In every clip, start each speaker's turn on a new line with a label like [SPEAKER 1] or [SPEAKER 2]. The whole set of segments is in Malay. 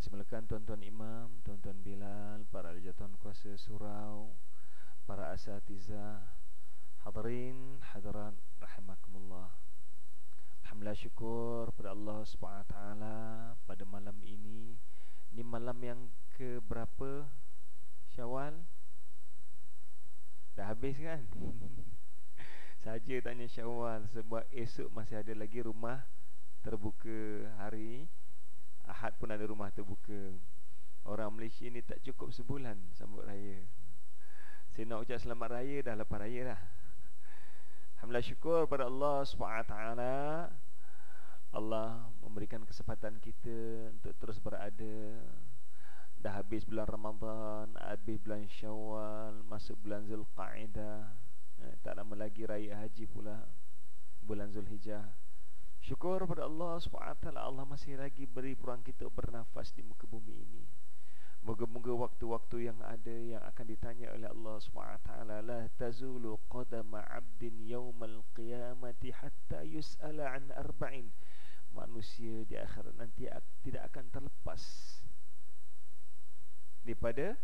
[SPEAKER 1] yang semulakan tuan-tuan imam, tuan-tuan Bilal, para jatuhan kuasa surau, para asatiza, hadirin, hadirat rahimakumullah. Alhamdulillah syukur pada Allah Subhanahu taala pada malam ini. Ini malam yang ke berapa? Syawal? Dah habis kan? Saja tanya Syawal sebab esok masih ada lagi rumah terbuka hari Ahad pun ada rumah terbuka. Orang Malaysia ni tak cukup sebulan sambut raya. Saya nak ucap selamat raya dah lepas raya dah. Alhamdulillah syukur pada Allah SWT Allah memberikan kesempatan kita untuk terus berada. Dah habis bulan Ramadan, habis bulan Syawal, masuk bulan Zulqa'edah eh, Tak lama lagi raya haji pula Bulan Zulhijjah Syukur pada Allah SWT Allah masih lagi beri peluang kita bernafas di muka bumi ini. Moga-moga waktu-waktu yang ada yang akan ditanya oleh Allah SWT La tazulu qadama abdin yawmal qiyamati hatta yus'ala an arba'in. Manusia di akhirat nanti tidak akan terlepas Daripada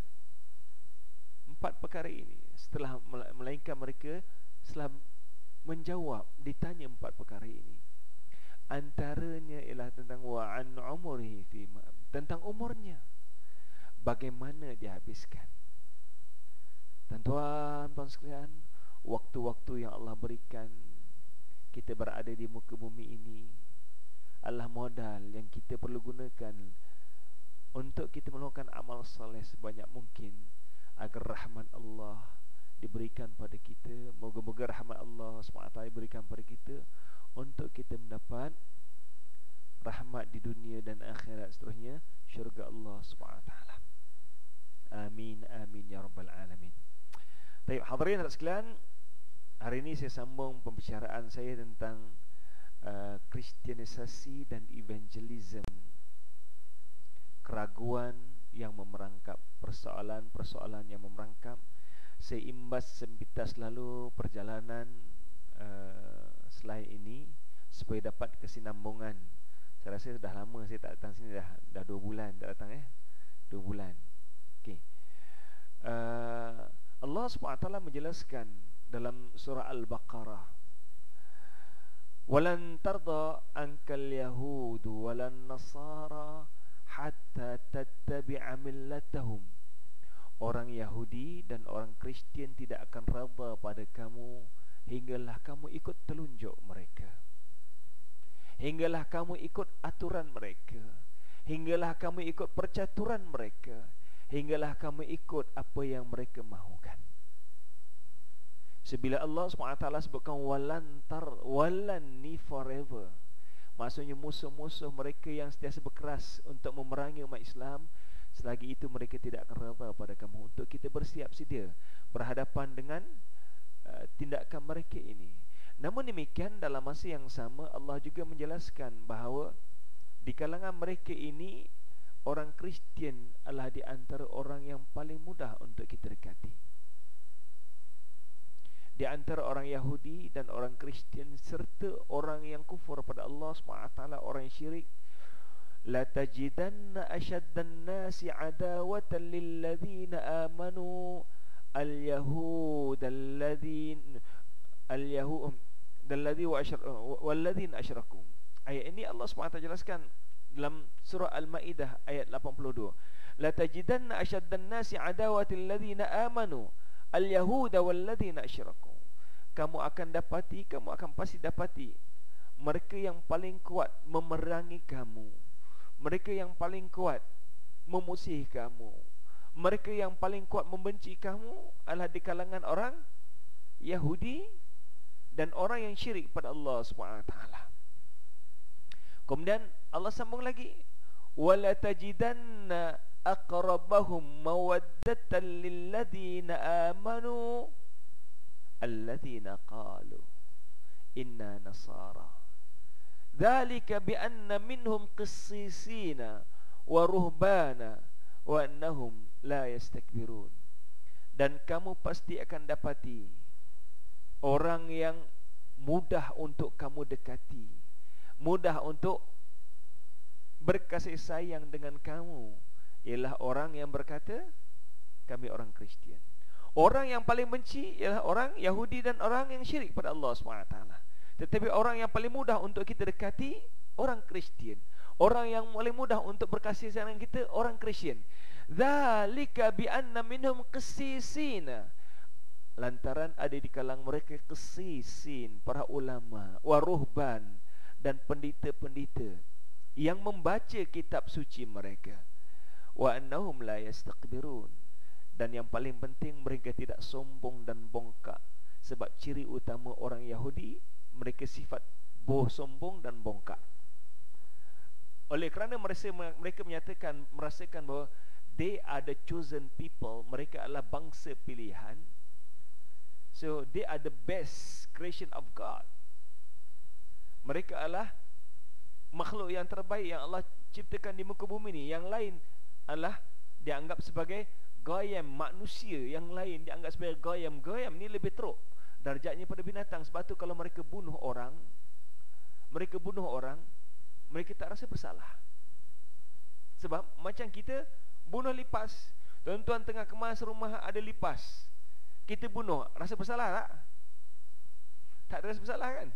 [SPEAKER 1] empat perkara ini. Setelah melainkan mereka Setelah menjawab ditanya empat perkara ini antaranya ialah tentang wa'an umurihi fi tentang umurnya. Bagaimana dia habiskan. Tuan-tuan tuan sekalian waktu-waktu yang Allah berikan kita berada di muka bumi ini adalah modal yang kita perlu gunakan untuk kita melakukan amal soleh sebanyak mungkin agar rahmat Allah diberikan pada kita. Moga-moga rahmat Allah SWT diberikan pada kita untuk kita mendapat rahmat di dunia dan akhirat seterusnya syurga Allah Subhanahu taala. Amin amin ya rabbal alamin. Baik, hadirin dan sekalian, hari ini saya sambung pembicaraan saya tentang uh, kristianisasi dan evangelism. Keraguan yang memerangkap persoalan-persoalan yang memerangkap seimbas sempitas lalu perjalanan uh, slide ini supaya dapat kesinambungan. Saya rasa dah lama saya tak datang sini dah dah 2 bulan tak datang eh. 2 bulan. Okey. Uh, Allah SWT menjelaskan dalam surah Al-Baqarah Walan tarda ankal yahudu walan nasara hatta tattabi'a millatahum Orang Yahudi dan orang Kristian tidak akan reda pada kamu Hinggalah kamu ikut telunjuk mereka. Hinggalah kamu ikut aturan mereka. Hinggalah kamu ikut percaturan mereka. Hinggalah kamu ikut apa yang mereka mahukan. Sebila Allah SWT sebutkan Walantar Walan ni forever. Maksudnya musuh-musuh mereka yang sentiasa berkeras Untuk memerangi umat Islam Selagi itu mereka tidak akan rela pada kamu. Untuk kita bersiap sedia Berhadapan dengan Uh, tindakan mereka ini. Namun demikian dalam masa yang sama Allah juga menjelaskan bahawa di kalangan mereka ini orang Kristian adalah di antara orang yang paling mudah untuk kita dekati. Di antara orang Yahudi dan orang Kristian serta orang yang kufur pada Allah SWT orang syirik la tajidanna ashaddan nasi adawatan lil ladzina amanu al-yahud alladhi wa ashra walladhin asyraku ayat ini Allah SWT jelaskan dalam surah al-maidah ayat 82 la tajidanna ashaddan nasi adawatil ladzina amanu al-yahud walladhin asyraku kamu akan dapati kamu akan pasti dapati mereka yang paling kuat memerangi kamu. Mereka yang paling kuat memusuhi kamu mereka yang paling kuat membenci kamu adalah di kalangan orang Yahudi dan orang yang syirik pada Allah Subhanahu taala. Kemudian Allah sambung lagi wala tajidanna aqrabahum mawaddatan lil ladzina amanu alladzina qalu inna nasara dhalika bi anna minhum qissisina wa ruhbana wa annahum la yastakbirun dan kamu pasti akan dapati orang yang mudah untuk kamu dekati mudah untuk berkasih sayang dengan kamu ialah orang yang berkata kami orang Kristian. Orang yang paling benci ialah orang Yahudi dan orang yang syirik pada Allah SWT. Tetapi orang yang paling mudah untuk kita dekati orang Kristian. Orang yang paling mudah untuk berkasih sayang kita orang Kristian. Zalika bi anna minhum qissisina. Lantaran ada di kalangan mereka kesisin para ulama, waruhban dan pendeta-pendeta yang membaca kitab suci mereka. Wa annahum la yastakbirun. Dan yang paling penting mereka tidak sombong dan bongkak. Sebab ciri utama orang Yahudi mereka sifat boh sombong dan bongkak. Oleh kerana mereka mereka menyatakan merasakan bahawa they are the chosen people, mereka adalah bangsa pilihan. So they are the best creation of God. Mereka adalah makhluk yang terbaik yang Allah ciptakan di muka bumi ini. Yang lain adalah dianggap sebagai goyam manusia. Yang lain dianggap sebagai goyam. Goyam ni lebih teruk darjatnya pada binatang. Sebab tu kalau mereka bunuh orang, mereka bunuh orang, mereka tak rasa bersalah. Sebab macam kita bunuh lipas. Tuan-tuan tengah kemas rumah ada lipas kita bunuh rasa bersalah tak? Tak rasa bersalah kan?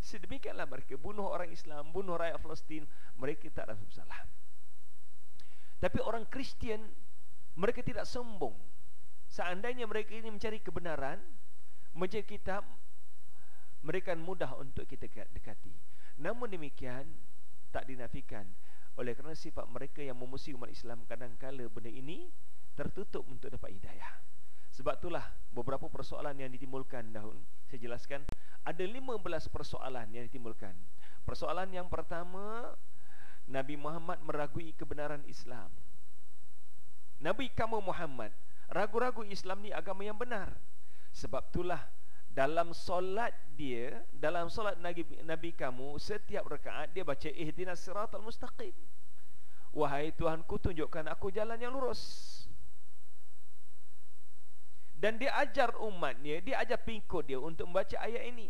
[SPEAKER 1] Sedemikianlah mereka bunuh orang Islam, bunuh rakyat Palestin, mereka tak rasa bersalah. Tapi orang Kristian mereka tidak sombong. Seandainya mereka ini mencari kebenaran, mencari kitab, mereka mudah untuk kita dekati. Namun demikian tak dinafikan oleh kerana sifat mereka yang memusuhi umat Islam kadang-kala benda ini tertutup untuk dapat hidayah. Sebab itulah beberapa persoalan yang ditimbulkan dahulu saya jelaskan ada 15 persoalan yang ditimbulkan. Persoalan yang pertama Nabi Muhammad meragui kebenaran Islam. Nabi kamu Muhammad ragu-ragu Islam ni agama yang benar. Sebab itulah dalam solat dia, dalam solat Nabi, Nabi kamu setiap rakaat dia baca ihdinas siratal mustaqim. Wahai Tuhanku tunjukkan aku jalan yang lurus. Dan dia ajar umatnya Dia ajar pengikut dia untuk membaca ayat ini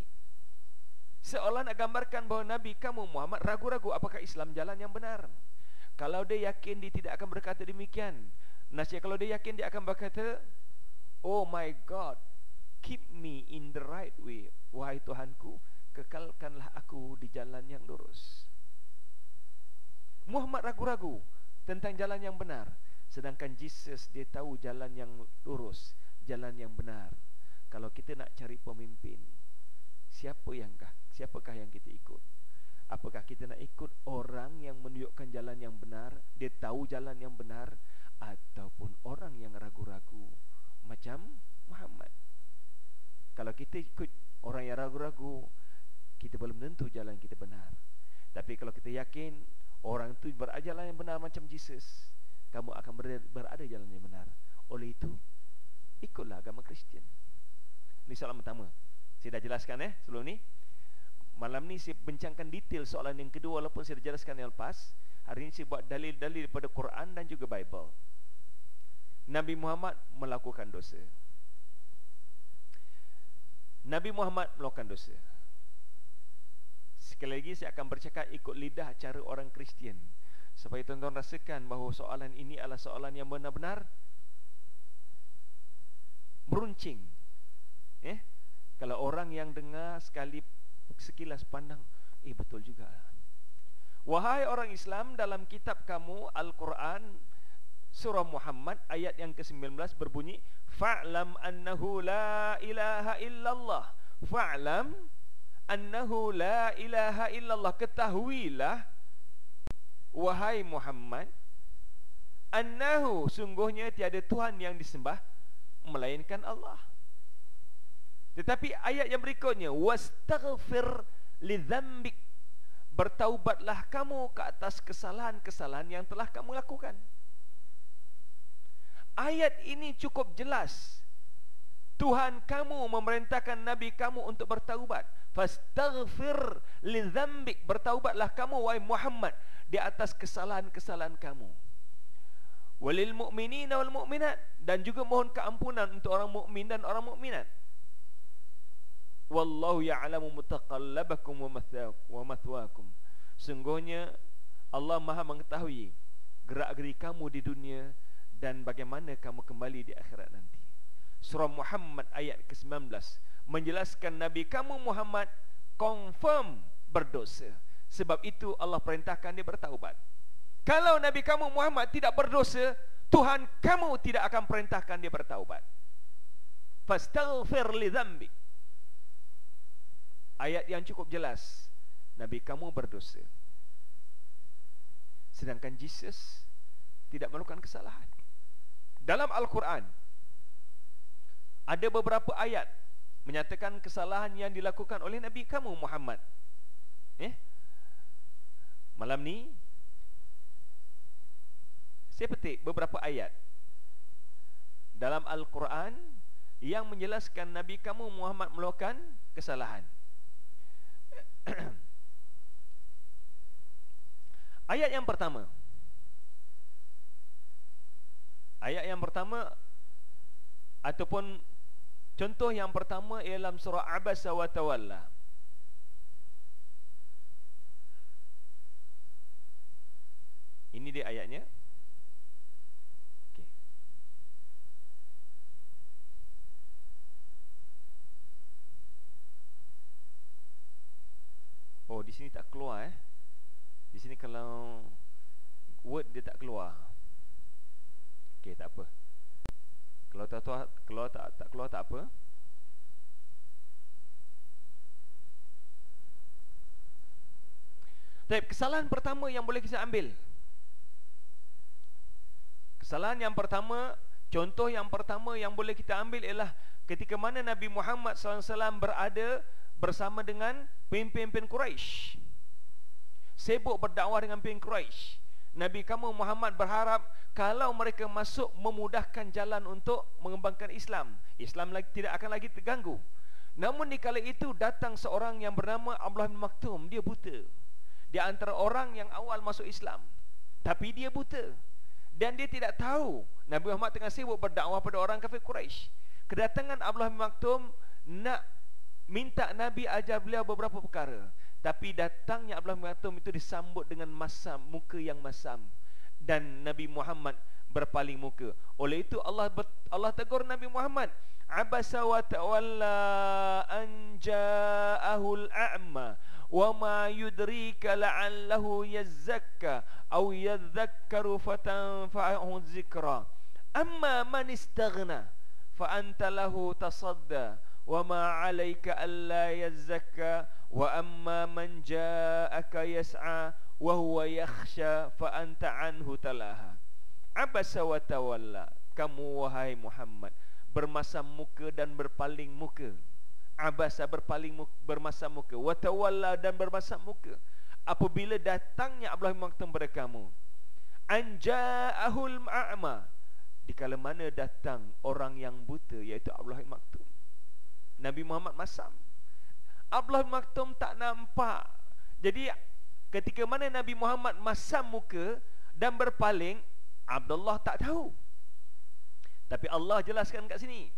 [SPEAKER 1] Seolah nak gambarkan bahawa Nabi kamu Muhammad ragu-ragu apakah Islam jalan yang benar Kalau dia yakin dia tidak akan berkata demikian Nasihat kalau dia yakin dia akan berkata Oh my God Keep me in the right way Wahai Tuhanku Kekalkanlah aku di jalan yang lurus Muhammad ragu-ragu Tentang jalan yang benar Sedangkan Jesus dia tahu jalan yang lurus jalan yang benar. Kalau kita nak cari pemimpin, siapa yangkah? Siapakah yang kita ikut? Apakah kita nak ikut orang yang menunjukkan jalan yang benar, dia tahu jalan yang benar ataupun orang yang ragu-ragu macam Muhammad? Kalau kita ikut orang yang ragu-ragu, kita belum tentu jalan kita benar. Tapi kalau kita yakin orang itu berajalan yang benar macam Jesus, kamu akan berada jalan yang benar. Oleh itu, ikutlah agama Kristian. Ini soalan pertama. Saya dah jelaskan eh sebelum ni. Malam ni saya bincangkan detail soalan yang kedua walaupun saya dah jelaskan yang lepas. Hari ini saya buat dalil-dalil daripada Quran dan juga Bible. Nabi Muhammad melakukan dosa. Nabi Muhammad melakukan dosa. Sekali lagi saya akan bercakap ikut lidah cara orang Kristian supaya tuan-tuan rasakan bahawa soalan ini adalah soalan yang benar-benar meruncing. Eh? Kalau orang yang dengar sekali sekilas pandang, eh betul juga. Wahai orang Islam dalam kitab kamu Al-Quran surah Muhammad ayat yang ke-19 berbunyi fa'lam annahu la ilaha illallah fa'lam annahu la ilaha illallah ketahuilah wahai Muhammad annahu sungguhnya tiada tuhan yang disembah melainkan Allah. Tetapi ayat yang berikutnya wastaghfir lidzambik bertaubatlah kamu ke atas kesalahan-kesalahan yang telah kamu lakukan. Ayat ini cukup jelas. Tuhan kamu memerintahkan nabi kamu untuk bertaubat. Fastaghfir lidzambik bertaubatlah kamu wahai Muhammad di atas kesalahan-kesalahan kamu. Walil mu'minina wal mu'minat. Dan juga mohon keampunan untuk orang mukmin dan orang mukminat wallahu ya'lamu mutaqallabakum wa mathwaakum. Sungguhnya Allah Maha mengetahui gerak-geri kamu di dunia dan bagaimana kamu kembali di akhirat nanti. Surah Muhammad ayat ke-19 menjelaskan Nabi kamu Muhammad confirm berdosa. Sebab itu Allah perintahkan dia bertaubat. Kalau Nabi kamu Muhammad tidak berdosa, Tuhan kamu tidak akan perintahkan dia bertaubat. Fastaghfir li dhanbi. Ayat yang cukup jelas. Nabi kamu berdosa. Sedangkan Jesus tidak melakukan kesalahan. Dalam Al-Quran ada beberapa ayat menyatakan kesalahan yang dilakukan oleh Nabi kamu Muhammad. Eh? Malam ni saya petik beberapa ayat dalam Al-Quran yang menjelaskan Nabi kamu Muhammad melakukan kesalahan. Ayat yang pertama Ayat yang pertama Ataupun Contoh yang pertama ialah surah Abasa wa Tawalla. Ini dia ayatnya. Oh di sini tak keluar eh. Di sini kalau word dia tak keluar. Okey, tak apa. Kalau tak keluar, keluar tak tak keluar tak apa. Tapi kesalahan pertama yang boleh kita ambil. Kesalahan yang pertama, contoh yang pertama yang boleh kita ambil ialah ketika mana Nabi Muhammad SAW berada bersama dengan pemimpin-pemimpin Quraisy sibuk berdakwah dengan pemimpin Quraisy. Nabi kamu Muhammad berharap kalau mereka masuk memudahkan jalan untuk mengembangkan Islam. Islam lagi tidak akan lagi terganggu. Namun di kala itu datang seorang yang bernama Abdullah bin Maktum, dia buta. Di antara orang yang awal masuk Islam. Tapi dia buta. Dan dia tidak tahu Nabi Muhammad tengah sibuk berdakwah pada orang kafir Quraisy. Kedatangan Abdullah bin Maktum nak minta Nabi ajar beliau beberapa perkara. Tapi datangnya Abdullah bin Maktum itu disambut dengan masam, muka yang masam dan Nabi Muhammad berpaling muka. Oleh itu Allah Allah tegur Nabi Muhammad, abasa wa tawalla an ja'ahu al-a'ma wa ma yudrika la'allahu yazzakka aw yadhakkaru fatanfa'ahu dhikra. Amma man istaghna fa anta lahu tasadda wa ma 'alayka alla yazzakka wa amma man ja'aka yas'a wa huwa yakhsha fa anta anhu talaha. Abasa wa tawalla. Kamu wahai Muhammad bermasam muka dan berpaling muka. Abasa berpaling muka, bermasam muka. Wa tawalla dan bermasam muka. Apabila datangnya Abdullah bin Maktum kepada kamu anja'ahul ma'ma dikala mana datang orang yang buta iaitu bin Maktum. Nabi Muhammad masam Abdullah Maktum tak nampak. Jadi ketika mana Nabi Muhammad masam muka dan berpaling, Abdullah tak tahu. Tapi Allah jelaskan kat sini.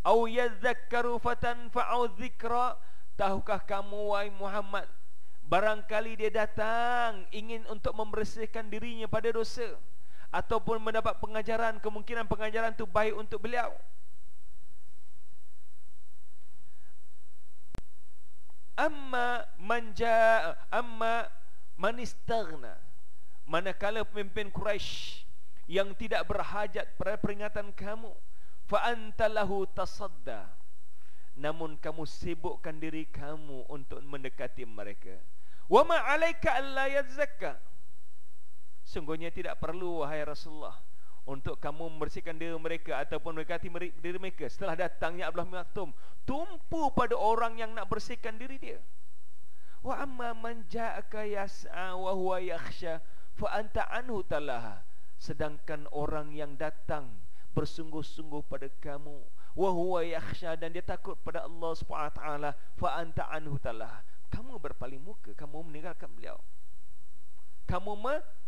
[SPEAKER 1] Au yadhakkaru fatan dzikra. Tahukah kamu wahai Muhammad barangkali dia datang ingin untuk membersihkan dirinya pada dosa ataupun mendapat pengajaran kemungkinan pengajaran itu baik untuk beliau amma manja amma manistaghna manakala pemimpin Quraisy yang tidak berhajat pada peringatan kamu fa antalahu tasadda. Namun kamu sibukkan diri kamu untuk mendekati mereka. Wa ma alayka alla yazakka sungguhnya tidak perlu wahai Rasulullah untuk kamu membersihkan diri mereka ataupun mendekati diri mereka. Setelah datangnya Abdullah bin Maktum tumpu pada orang yang nak bersihkan diri dia. Wa amma man ja'aka yas'a wa huwa yakhsha fa anta anhu talaha. Sedangkan orang yang datang bersungguh-sungguh pada kamu wa huwa yakhsha dan dia takut pada Allah Subhanahu wa taala fa anta anhu talaha. Kamu berpaling muka kamu meninggalkan beliau. Kamu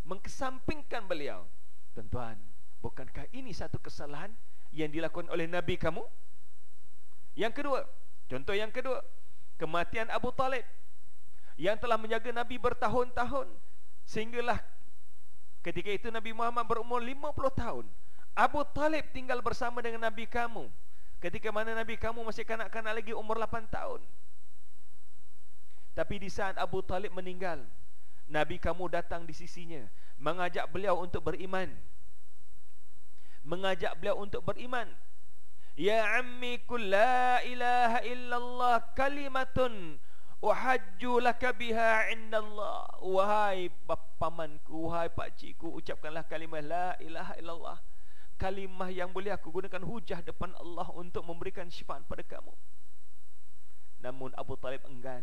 [SPEAKER 1] mengkesampingkan beliau. Tuan-tuan Bukankah ini satu kesalahan yang dilakukan oleh Nabi kamu? Yang kedua, contoh yang kedua, kematian Abu Talib yang telah menjaga Nabi bertahun-tahun Sehinggalah ketika itu Nabi Muhammad berumur 50 tahun. Abu Talib tinggal bersama dengan Nabi kamu. Ketika mana Nabi kamu masih kanak-kanak lagi umur 8 tahun. Tapi di saat Abu Talib meninggal, Nabi kamu datang di sisinya, mengajak beliau untuk beriman. Mengajak beliau untuk beriman. Ya ammi kul la ilaha illallah kalimatun uhajju laka biha indallah. Wahai pamanku wahai pakcikku ucapkanlah kalimah la ilaha illallah. Kalimah yang boleh aku gunakan hujah depan Allah untuk memberikan syafaat pada kamu. Namun Abu Talib enggan.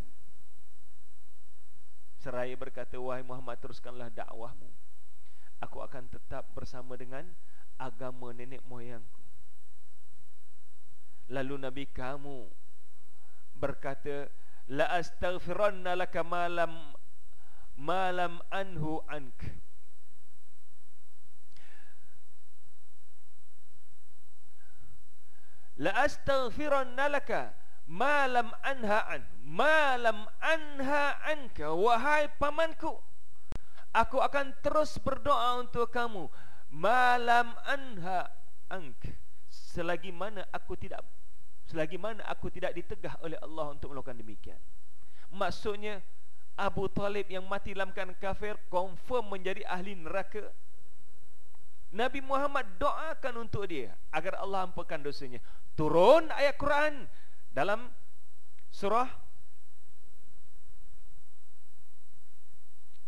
[SPEAKER 1] Seraya berkata wahai Muhammad teruskanlah dakwahmu. Aku akan tetap bersama dengan agama nenek moyangku. Lalu nabi kamu berkata la astaghfiranna laka malam malam anhu ank. La astaghfiranna laka malam anha an malam anha anka wahai pamanku. Aku akan terus berdoa untuk kamu malam anha ank. Selagi mana aku tidak Selagi mana aku tidak ditegah oleh Allah untuk melakukan demikian. Maksudnya Abu Talib yang mati dalam kafir Confirm menjadi ahli neraka. Nabi Muhammad doakan untuk dia Agar Allah ampunkan dosanya. Turun ayat Quran Dalam surah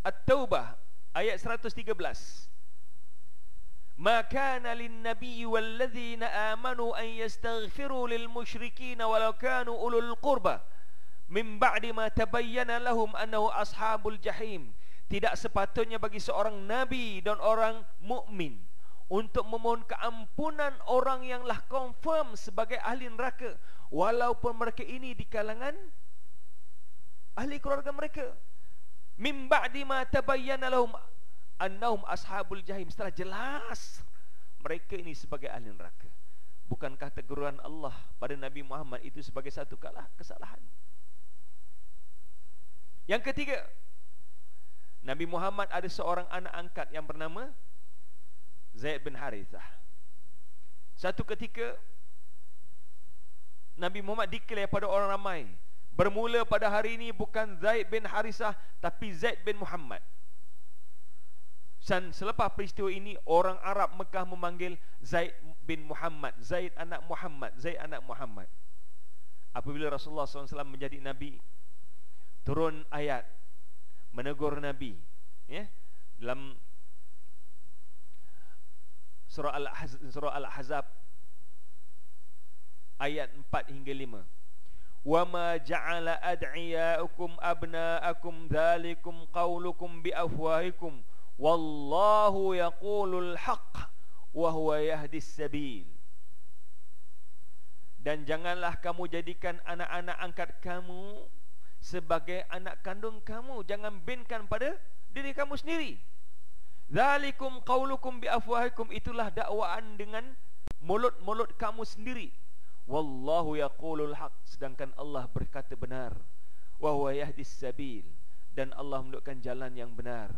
[SPEAKER 1] At-Taubah Ayat 113 ما كان للنبي والذين آمنوا أن يستغفروا للمشركين ولو كانوا أولو القربى من بعد ما تبين لهم أنه أصحاب الجحيم tidak sepatutnya bagi seorang nabi dan orang mukmin untuk memohon keampunan orang yang lah confirm sebagai ahli neraka walaupun mereka ini di kalangan ahli keluarga mereka min ba'di ma tabayyana lahum annahum ashabul jahim. Setelah jelas mereka ini sebagai ahli neraka. Bukankah teguran Allah pada Nabi Muhammad itu sebagai satu kalah kesalahan? Yang ketiga Nabi Muhammad ada seorang anak angkat yang bernama Zaid bin Harithah. Satu ketika Nabi Muhammad declare pada orang ramai bermula pada hari ini bukan Zaid bin Harithah tapi Zaid bin Muhammad dan selepas peristiwa ini orang Arab Mekah memanggil Zaid bin Muhammad, Zaid anak Muhammad, Zaid anak Muhammad. Apabila Rasulullah SAW menjadi nabi, turun ayat menegur nabi, ya. Dalam surah Al-Ahzab surah Al-Ahzab ayat 4 hingga 5. Wa ma ja'ala ad'iyaakum abna'akum dhalikum qawlukum bi afwahikum wallahu yaqulul haqq wa huwa yahdis sabil. Dan janganlah kamu jadikan anak-anak angkat kamu sebagai anak kandung kamu. Jangan binkan pada diri kamu sendiri. Zalikum qaulukum bi afwahikum. Itulah dakwaan dengan mulut-mulut kamu sendiri. Wallahu yaqulul haqq. Sedangkan Allah berkata benar. Wa huwa yahdis sabil. Dan Allah menunjukkan jalan yang benar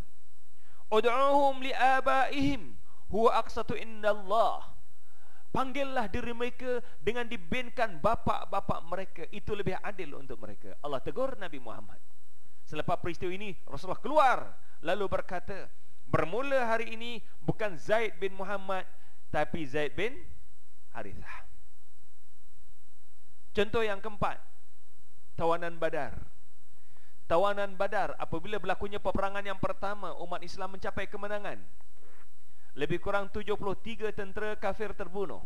[SPEAKER 1] Ud'uhum li'abaihim huwa aqsatu indallah. Panggillah diri mereka dengan dibinkan bapa-bapa mereka. Itu lebih adil untuk mereka. Allah tegur Nabi Muhammad. Selepas peristiwa ini, Rasulullah keluar. Lalu berkata, bermula hari ini bukan Zaid bin Muhammad, tapi Zaid bin Harithah. Contoh yang keempat, tawanan badar tawanan badar apabila berlakunya peperangan yang pertama umat Islam mencapai kemenangan. Lebih kurang 73 tentera kafir terbunuh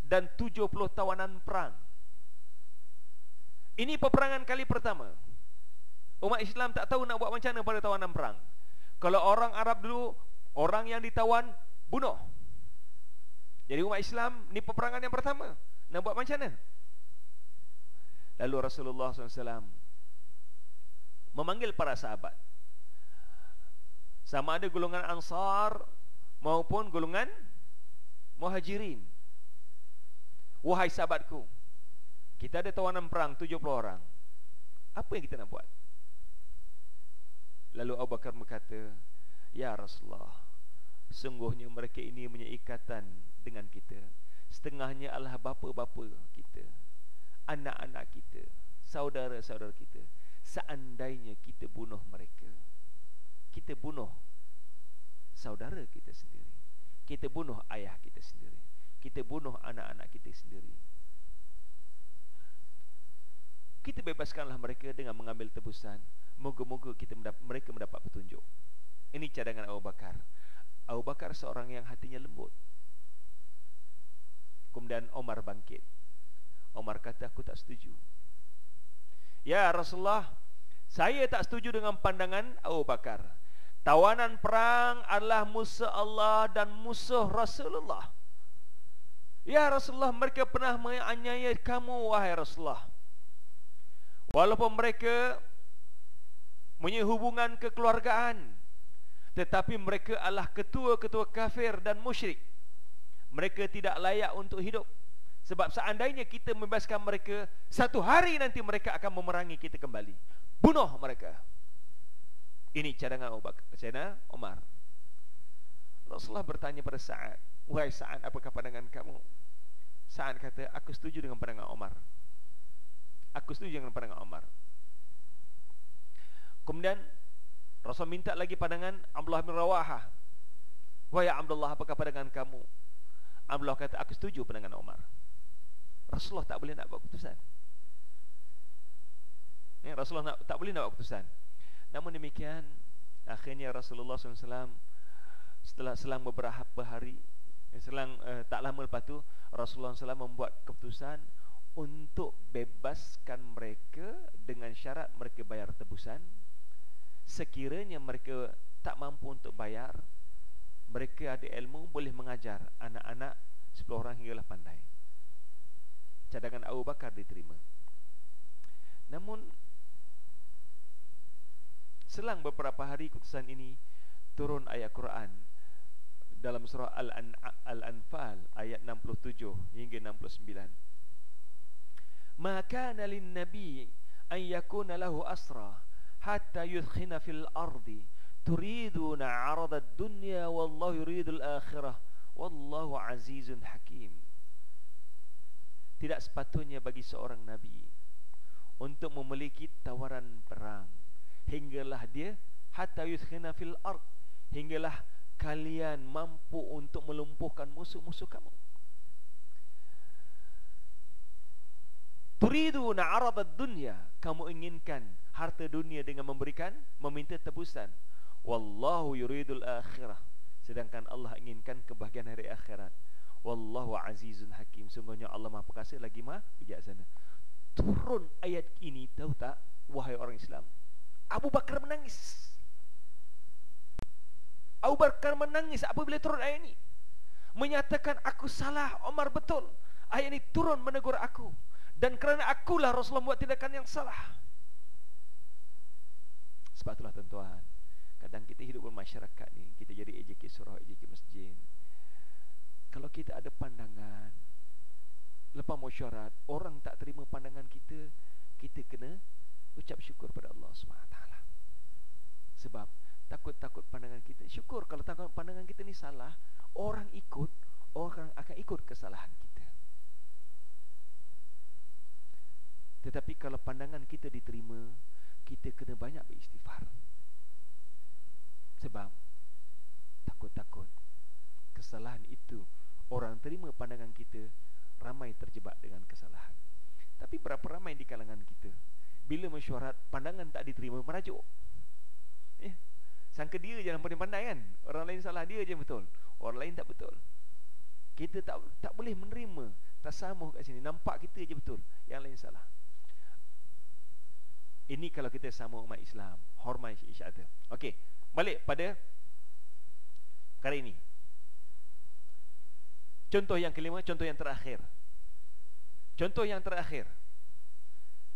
[SPEAKER 1] dan 70 tawanan perang. Ini peperangan kali pertama. Umat Islam tak tahu nak buat macam mana pada tawanan perang. Kalau orang Arab dulu orang yang ditawan bunuh. Jadi umat Islam ni peperangan yang pertama. Nak buat macam mana? Lalu Rasulullah SAW memanggil para sahabat. Sama ada golongan ansar maupun golongan muhajirin. Wahai sahabatku kita ada tawanan perang 70 orang. Apa yang kita nak buat? Lalu Abu Bakar berkata Ya Rasulullah Sungguhnya mereka ini punya ikatan dengan kita. Setengahnya adalah bapa-bapa kita Anak-anak kita Saudara-saudara kita Seandainya kita bunuh mereka Kita bunuh Saudara kita sendiri Kita bunuh ayah kita sendiri Kita bunuh anak-anak kita sendiri Kita bebaskanlah mereka dengan mengambil tebusan. Moga-moga kita mendapat, mereka mendapat petunjuk. Ini cadangan Abu Bakar. Abu Bakar seorang yang hatinya lembut. Kemudian Omar bangkit. Omar kata aku tak setuju Ya Rasulullah Saya tak setuju dengan pandangan Abu Bakar. Tawanan perang adalah musuh Allah dan musuh Rasulullah. Ya Rasulullah mereka pernah menganiaya kamu wahai Rasulullah. Walaupun mereka punya hubungan kekeluargaan tetapi mereka adalah ketua-ketua kafir dan musyrik. Mereka tidak layak untuk hidup sebab seandainya kita membebaskan mereka satu hari nanti mereka akan memerangi kita kembali. Bunuh mereka. Ini cadangan Abu Bakar Sayyidina Umar Rasulullah bertanya pada Sa'ad Wahai Sa'ad apakah pandangan kamu? Sa'ad kata aku setuju dengan pandangan Umar Aku setuju dengan pandangan Umar Kemudian Rasul minta lagi pandangan Abdullah bin Rawaha Wahai Abdullah apakah pandangan kamu? Abdullah kata aku setuju pandangan Umar Rasulullah tak boleh nak buat keputusan. Ya, Rasulullah nak, tak boleh nak buat keputusan. Namun demikian Akhirnya Rasulullah SAW Setelah selang beberapa hari eh, Selang eh, tak lama lepas tu Rasulullah SAW membuat keputusan Untuk bebaskan mereka Dengan syarat mereka bayar tebusan. Sekiranya mereka tak mampu untuk bayar mereka ada ilmu boleh mengajar anak-anak 10 orang hinggalah pandai cadangan Abu Bakar diterima. Namun selang beberapa hari keputusan ini turun ayat Quran dalam surah Al-Anfal ayat 67 hingga 69 maka nalin nabi an yakuna lahu asra hatta yudkhina fil ardi turiduna 'arada ad-dunya wallahu yuridul akhirah. Wallahu azizun hakim tidak sepatutnya bagi seorang nabi untuk memiliki tawaran perang. Hinggalah dia hatta yudkhina fil ard. Hinggalah kalian mampu untuk melumpuhkan musuh-musuh kamu. Turiduna 'arada ad-dunya. Kamu inginkan harta dunia dengan memberikan meminta tebusan. Wallahu yuridul akhirah. Sedangkan Allah inginkan kebahagiaan hari akhirat wallahu azizun hakim. Sungguhnya Allah Maha perkasa lagi Maha bijaksana. Turun ayat ini tahu tak wahai orang Islam? Abu Bakar menangis. Abu Bakar menangis apabila turun ayat ini. Menyatakan aku salah Omar betul. Ayat ini turun menegur aku. Dan kerana akulah Rasulullah buat tindakan yang salah. Sebab itulah tuan-tuan Kadang kita hidup bermasyarakat ni Kita jadi AJK surah, AJK masjid Kalau kita ada pandangan Lepas mesyuarat Orang tak terima pandangan kita Kita kena ucap syukur pada Allah SWT Sebab takut-takut pandangan kita Syukur kalau takut pandangan kita ni salah Orang ikut Orang akan ikut kesalahan kita. Tetapi kalau pandangan kita diterima kita kena banyak beristighfar. Sebab takut-takut kesalahan itu orang terima pandangan kita ramai terjebak dengan kesalahan. Tapi berapa ramai di kalangan kita bila mesyuarat pandangan tak diterima merajuk. Ya. Sangka dia je yang paling pandai kan? Orang lain salah dia je betul orang lain tak betul. Kita tak tak boleh menerima tasamuh kat sini. Nampak kita je betul yang lain salah. Ini kalau kita sama umat Islam Hormat other Okey Balik pada Kali ini Contoh yang kelima Contoh yang terakhir. Contoh yang terakhir.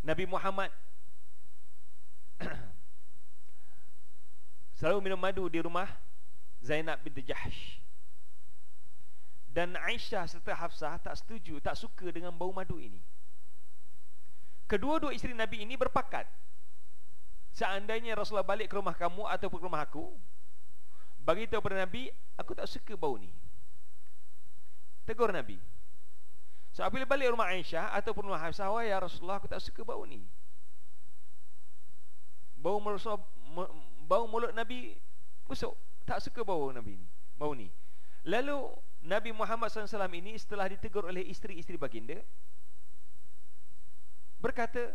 [SPEAKER 1] Nabi Muhammad Selalu minum madu di rumah Zainab binti Jahsh. Dan Aisyah serta Hafsah Tak setuju Tak suka dengan bau madu ini. Kedua-dua isteri Nabi ini berpakat Seandainya Rasulullah balik ke rumah kamu Atau ke rumah aku bagi tahu kepada Nabi, aku tak suka bau ni. Tegur Nabi. So apabila balik rumah Aisyah ataupun rumah Hafsah, ya Rasulullah, aku tak suka bau ni. Bau mulut bau mulut Nabi busuk. Tak suka bau Nabi ni. Bau ni. Lalu Nabi Muhammad SAW ini setelah ditegur oleh isteri-isteri baginda berkata,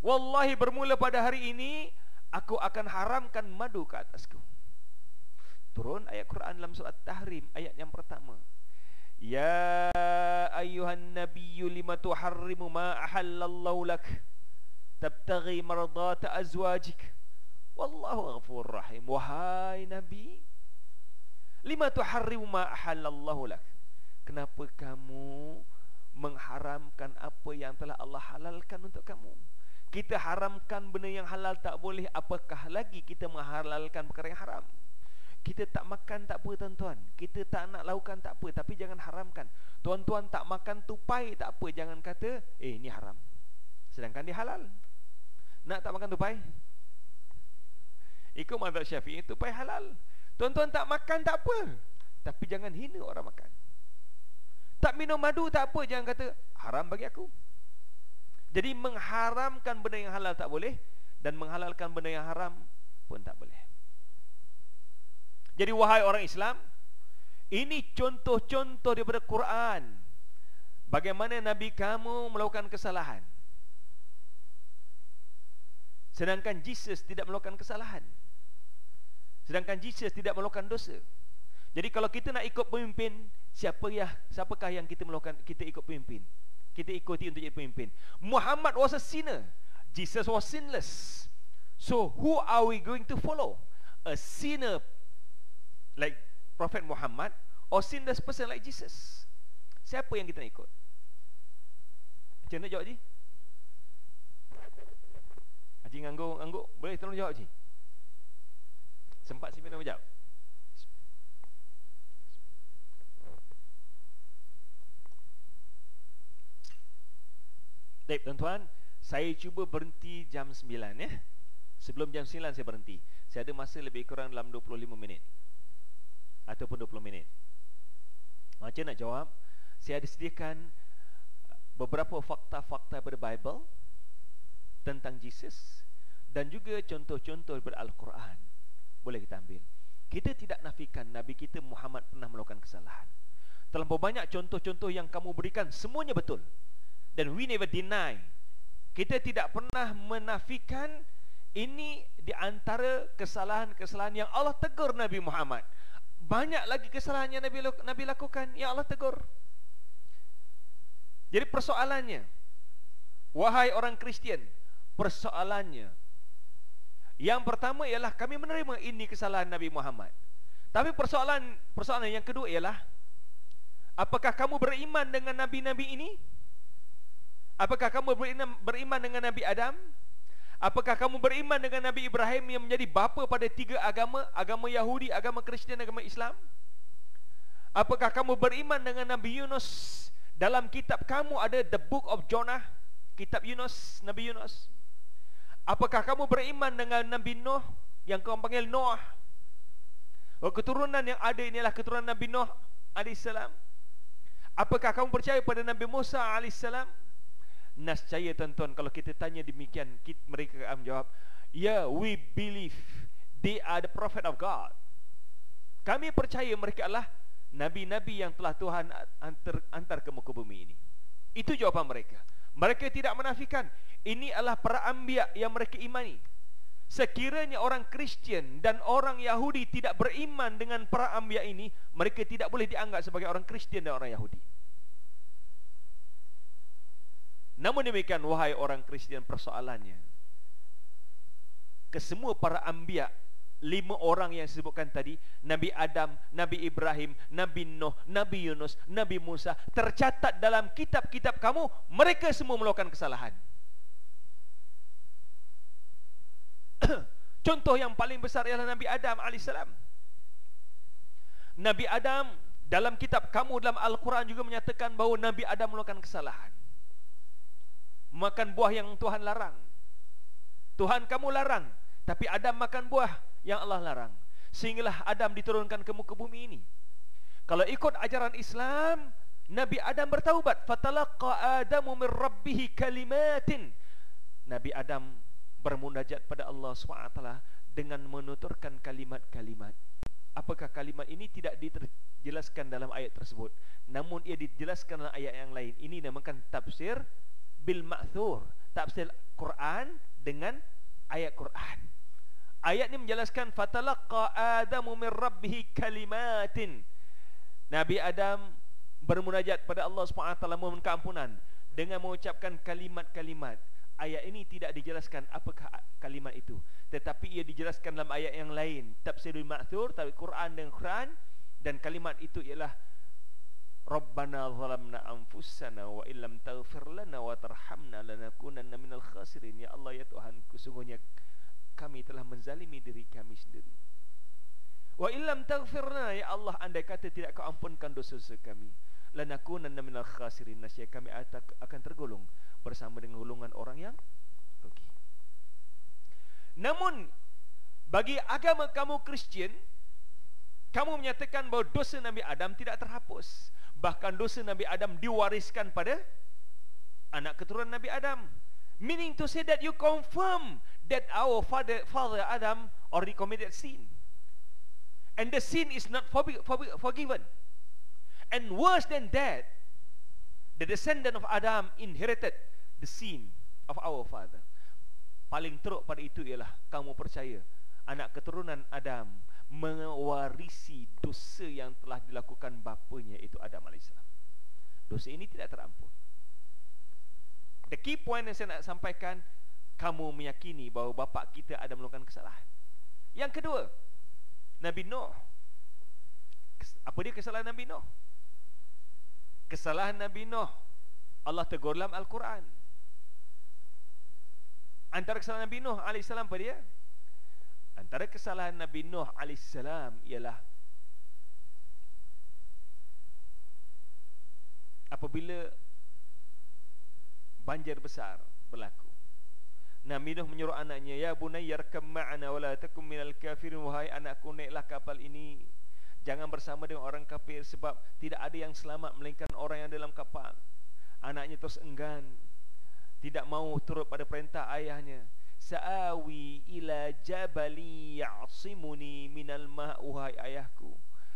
[SPEAKER 1] Wallahi bermula pada hari ini Aku akan haramkan madu ke atasku Turun ayat Quran dalam surat Tahrim Ayat yang pertama Ya ayuhan nabiyyu lima tuharrimu ma ahallallahu lak Tabtaghi mardata azwajik Wallahu ghafur rahim Wahai Nabi Lima tuharrimu ma ahallallahu lak Kenapa kamu mengharamkan apa yang telah Allah halalkan untuk kamu? kita haramkan benda yang halal tak boleh. apakah lagi kita menghalalkan perkara yang haram kita tak makan tak apa tuan-tuan. Kita tak nak lakukan tak apa tapi jangan haramkan. Tuan-tuan tak makan tupai tak apa jangan kata eh ini haram. Sedangkan dia halal. Nak tak makan tupai ikut mazhab syafi'i tupai halal. Tuan-tuan tak makan tak apa tapi jangan hina orang makan. Tak minum madu tak apa jangan kata haram bagi aku. Jadi mengharamkan benda yang halal tak boleh dan menghalalkan benda yang haram pun tak boleh. Jadi wahai orang Islam, ini contoh-contoh daripada Quran. Bagaimana nabi kamu melakukan kesalahan. Sedangkan Jesus tidak melakukan kesalahan. Sedangkan Jesus tidak melakukan dosa. Jadi kalau kita nak ikut pemimpin, siapa ya siapakah yang kita melakukan kita ikut pemimpin? kita ikuti untuk jadi pemimpin. Muhammad was a sinner. Jesus was sinless. So who are we going to follow? A sinner like Prophet Muhammad or sinless person like Jesus? Siapa yang kita nak ikut? Macam mana jawab Haji? Haji ngangguk, ngangguk. Boleh tolong jawab Haji? Sempat si Mina jawab? Baik tuan-tuan Saya cuba berhenti jam 9 ya Sebelum jam 9 saya berhenti Saya ada masa lebih kurang dalam 25 minit Ataupun 20 minit. Macam nak jawab Saya ada sediakan Beberapa fakta-fakta daripada Bible Tentang Jesus Dan juga contoh-contoh daripada Al-Quran. Boleh kita ambil. Kita tidak nafikan Nabi kita Muhammad pernah melakukan kesalahan. Terlalu banyak contoh-contoh yang kamu berikan Semuanya betul. Dan we never deny. Kita tidak pernah menafikan ini di antara kesalahan-kesalahan yang Allah tegur Nabi Muhammad banyak lagi kesalahan yang Nabi Nabi lakukan. Yang Allah tegur. Jadi persoalannya wahai orang Kristian persoalannya yang pertama ialah kami menerima ini kesalahan Nabi Muhammad. Tapi persoalan persoalan yang kedua ialah apakah kamu beriman dengan nabi-nabi ini? Apakah kamu beriman dengan Nabi Adam? Apakah kamu beriman dengan Nabi Ibrahim yang menjadi bapa pada tiga agama, agama Yahudi, agama Kristian, agama Islam? Apakah kamu beriman dengan Nabi Yunus? Dalam kitab kamu ada the book of Jonah, kitab Yunus, Nabi Yunus. Apakah kamu beriman dengan Nabi Nuh yang kamu panggil Noah? Oh, keturunan yang ada inilah keturunan Nabi Nuh alaihissalam. Apakah kamu percaya pada Nabi Musa alaihissalam? Nascaya tuan-tuan Kalau kita tanya demikian kita, Mereka akan menjawab Ya yeah, we believe They are the prophet of God. Kami percaya mereka adalah Nabi-Nabi yang telah Tuhan antar, antar ke muka bumi ini. Itu jawapan mereka. Mereka tidak menafikan Ini adalah para ambiak yang mereka imani. Sekiranya orang Kristian dan orang Yahudi tidak beriman dengan para ambiak ini Mereka tidak boleh dianggap sebagai orang Kristian dan orang Yahudi Namun demikian wahai orang Kristian persoalannya Kesemua para ambiak Lima orang yang disebutkan tadi Nabi Adam, Nabi Ibrahim, Nabi Nuh, Nabi Yunus, Nabi Musa Tercatat dalam kitab-kitab kamu Mereka semua melakukan kesalahan. Contoh yang paling besar ialah Nabi Adam AS Nabi Adam dalam kitab kamu dalam Al-Quran juga menyatakan bahawa Nabi Adam melakukan kesalahan makan buah yang Tuhan larang. Tuhan kamu larang, tapi Adam makan buah yang Allah larang. sehinggalah Adam diturunkan ke muka bumi ini. Kalau ikut ajaran Islam, Nabi Adam bertaubat, fatalaqa Adamu min rabbih kalimatin. Nabi Adam bermunajat pada Allah SWT dengan menuturkan kalimat-kalimat. Apakah kalimat ini tidak dijelaskan dalam ayat tersebut? Namun ia dijelaskan dalam ayat yang lain. Ini namakan tafsir bil ma'thur, tafsir Quran dengan ayat Quran. Ayat ini menjelaskan fatalaqa Adamu min rabbih kalimatin. Nabi Adam bermunajat pada Allah SWT mohon keampunan dengan mengucapkan kalimat-kalimat. Ayat ini tidak dijelaskan apakah kalimat itu, tetapi ia dijelaskan dalam ayat yang lain. Tafsirul Ma'thur, tafsir Quran dan Quran dan kalimat itu ialah Rabbana zalamna anfusana wa illam taghfir lana wa tarhamna lanakunanna minal khasirin. Ya Allah ya Tuhanku, sungguhnya kami telah menzalimi diri kami sendiri. Wa illam taghfirna ya Allah andai kata tidak kau ampunkan dosa-dosa kami, lanakunanna minal khasirin. Nasya kami akan tergolong bersama dengan golongan orang yang rugi. Namun bagi agama kamu Kristian, kamu menyatakan bahawa dosa Nabi Adam tidak terhapus. Bahkan dosa Nabi Adam diwariskan pada anak keturunan Nabi Adam. Meaning to say that you confirm that our father, father Adam already committed sin. And the sin is not forgiven. And worse than that, the descendant of Adam inherited the sin of our father. Paling teruk pada itu ialah kamu percaya anak keturunan Adam mewarisi dosa yang telah dilakukan bapanya itu Adam AS. Dosa ini tidak terampun. The key point yang saya nak sampaikan kamu meyakini bahawa bapa kita ada melakukan kesalahan. Yang kedua, Nabi Nuh. Apa dia kesalahan Nabi Nuh? Kesalahan Nabi Nuh Allah tegur dalam Al-Quran. Antara kesalahan Nabi Nuh AS apa dia? Antara kesalahan Nabi Nuh AS ialah apabila banjir besar berlaku Nabi Nuh menyuruh anaknya, "Ya bunayya arkam ma'ana wa la takum minal kafirin." Wahai anakku, naiklah kapal ini. Jangan bersama dengan orang kafir sebab tidak ada yang selamat melainkan orang yang dalam kapal. Anaknya terus enggan. Tidak mau turut pada perintah ayahnya. Sa'awi ila jabali ya'simuni minal ma' wahai ayahku.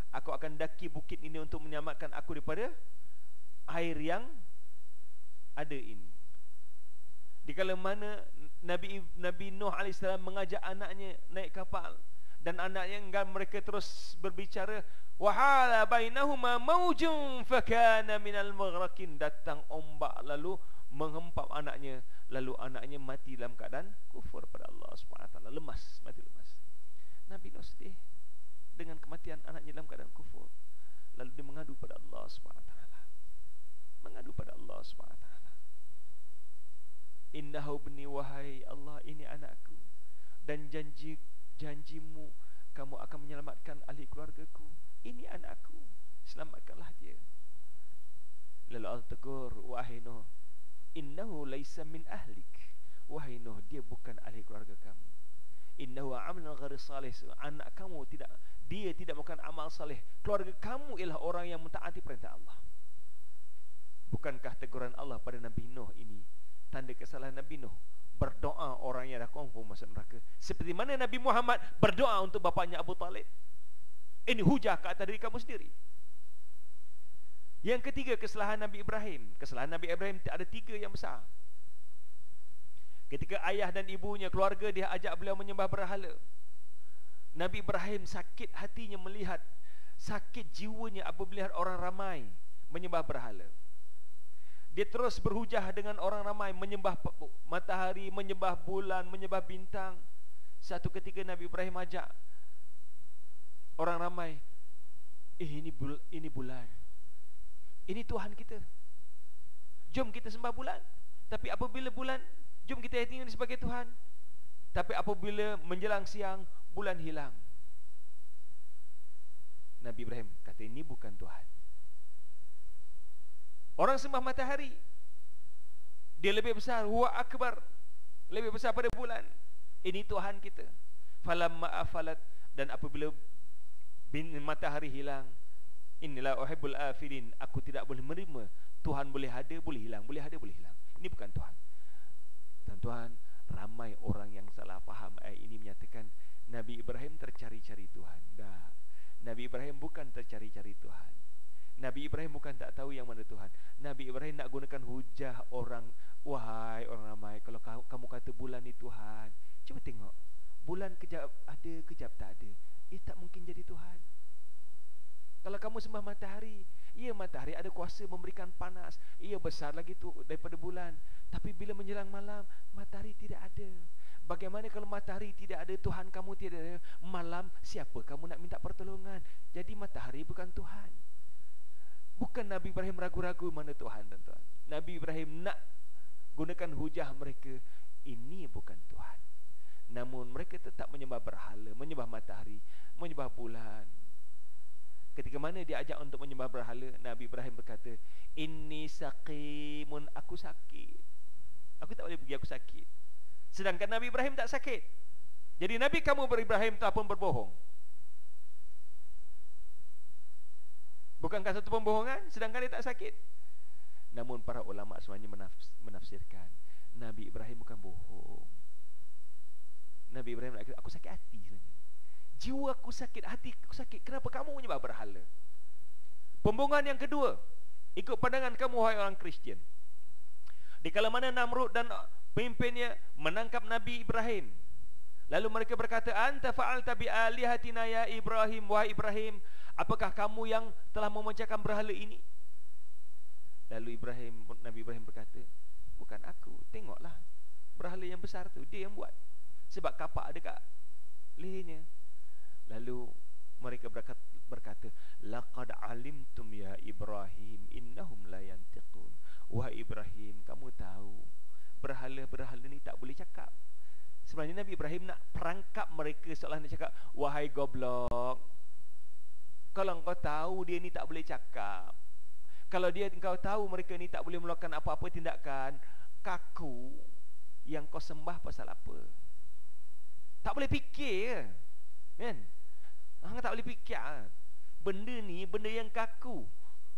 [SPEAKER 1] Aku akan daki bukit ini untuk menyelamatkan aku daripada air yang ada ini. Di kala mana Nabi Nabi Nuh AS mengajak anaknya naik kapal dan anaknya enggan mereka terus berbicara wahala bainahuma maujun fakana minal maghraqin datang ombak lalu menghempap anaknya lalu anaknya mati dalam keadaan kufur pada Allah Subhanahu taala. Lemas mati lemas. Nabi Nuh sedih dengan kematian anaknya dalam keadaan kufur lalu dia mengadu pada Allah Subhanahu taala. Mengadu pada Allah Subhanahu Innahu bni wahai Allah ini anakku. Dan janji janjimu Kamu akan menyelamatkan ahli keluargaku. Ini anakku. Selamatkanlah dia. Lalu Allah tegur Wahai Nuh Innahu laisa min ahlik. Wahai Nuh Dia bukan ahli keluarga kamu. Innahu amal ghari salih. Anak kamu tidak Dia tidak bukan amal salih. Keluarga kamu ialah orang yang mentaati perintah Allah. Bukankah teguran Allah pada Nabi Nuh ini tanda kesalahan Nabi Nuh? Berdoa orang yang dah confirm masuk neraka. Seperti mana Nabi Muhammad berdoa untuk bapaknya Abu Talib? Ini hujah ke atas diri kamu sendiri yang ketiga kesalahan Nabi Ibrahim kesalahan Nabi Ibrahim ada tiga yang besar ketika ayah dan ibunya keluarga dia ajak beliau menyembah berhala Nabi Ibrahim sakit hatinya melihat sakit jiwanya apabila melihat orang ramai menyembah berhala dia terus berhujah dengan orang ramai menyembah matahari, menyembah bulan, menyembah bintang. Satu ketika Nabi Ibrahim ajak orang ramai, "Eh ini bul ini bulan. Ini Tuhan kita. Jom kita sembah bulan." Tapi apabila bulan, jom kita yakini sebagai Tuhan. Tapi apabila menjelang siang, bulan hilang. Nabi Ibrahim kata ini bukan Tuhan. Orang sembah matahari Dia lebih besar Huwa akbar Lebih besar pada bulan Ini Tuhan kita Falamma afalat dan apabila bin matahari hilang inilah uhibbul afilin. Aku tidak boleh menerima. Tuhan boleh ada boleh hilang. Boleh ada boleh hilang. Ini bukan Tuhan. Tuan-tuan ramai orang yang salah faham ayat ini menyatakan Nabi Ibrahim tercari-cari Tuhan. Dah. Nabi Ibrahim bukan tercari-cari Tuhan. Nabi Ibrahim bukan tak tahu yang mana Tuhan. Nabi Ibrahim nak gunakan hujah orang Wahai orang ramai Kalau kamu kata bulan ni Tuhan. Cuba tengok. Bulan kejap ada, kejap tak ada. Eh tak mungkin jadi Tuhan Kalau kamu sembah matahari Ia matahari ada kuasa memberikan panas. Ia besar lagi tu daripada bulan. Tapi bila menjelang malam Matahari tidak ada. Bagaimana kalau matahari tidak ada Tuhan kamu tidak ada? Malam siapa kamu nak minta pertolongan? Jadi matahari bukan Tuhan. Bukan Nabi Ibrahim ragu-ragu mana Tuhan tuan-tuan. Nabi Ibrahim nak gunakan hujah mereka. Ini bukan Tuhan. Namun mereka tetap menyembah berhala Menyembah matahari Menyembah bulan Ketika mana dia ajak untuk menyembah berhala Nabi Ibrahim berkata Ini sakimun Aku sakit. Aku tak boleh pergi aku sakit. Sedangkan Nabi Ibrahim tak sakit. Jadi Nabi kamu beribrahim tak pun berbohong? Bukankah satu pembohongan? Sedangkan dia tak sakit? Namun para ulama semuanya menafsirkan Nabi Ibrahim bukan bohong. Nabi Ibrahim nak aku sakit hati sebenarnya. Jiwa aku sakit, hati aku sakit. Kenapa kamu menyembah berhala? Pembohongan yang kedua, ikut pandangan kamu wahai orang Kristian. Di kala mana Namrud dan pemimpinnya menangkap Nabi Ibrahim. Lalu mereka berkata, "Anta fa'alta bi alihatina ya Ibrahim, wahai Ibrahim, apakah kamu yang telah memecahkan berhala ini?" Lalu Ibrahim Nabi Ibrahim berkata, "Bukan aku. Tengoklah berhala yang besar tu, dia yang buat." sebab kapak dekat lehernya lalu mereka berkata, laqad alimtum ya ibrahim innahum la yantiqun wahai ibrahim kamu tahu berhala-berhala ni tak boleh cakap sebenarnya nabi ibrahim nak perangkap mereka seolah nak cakap wahai goblok kalau engkau tahu dia ni tak boleh cakap kalau dia engkau tahu mereka ni tak boleh melakukan apa-apa tindakan kaku yang kau sembah pasal apa tak boleh fikir ke? Kan? Hang tak boleh fikir. Ah. Benda ni benda yang kaku.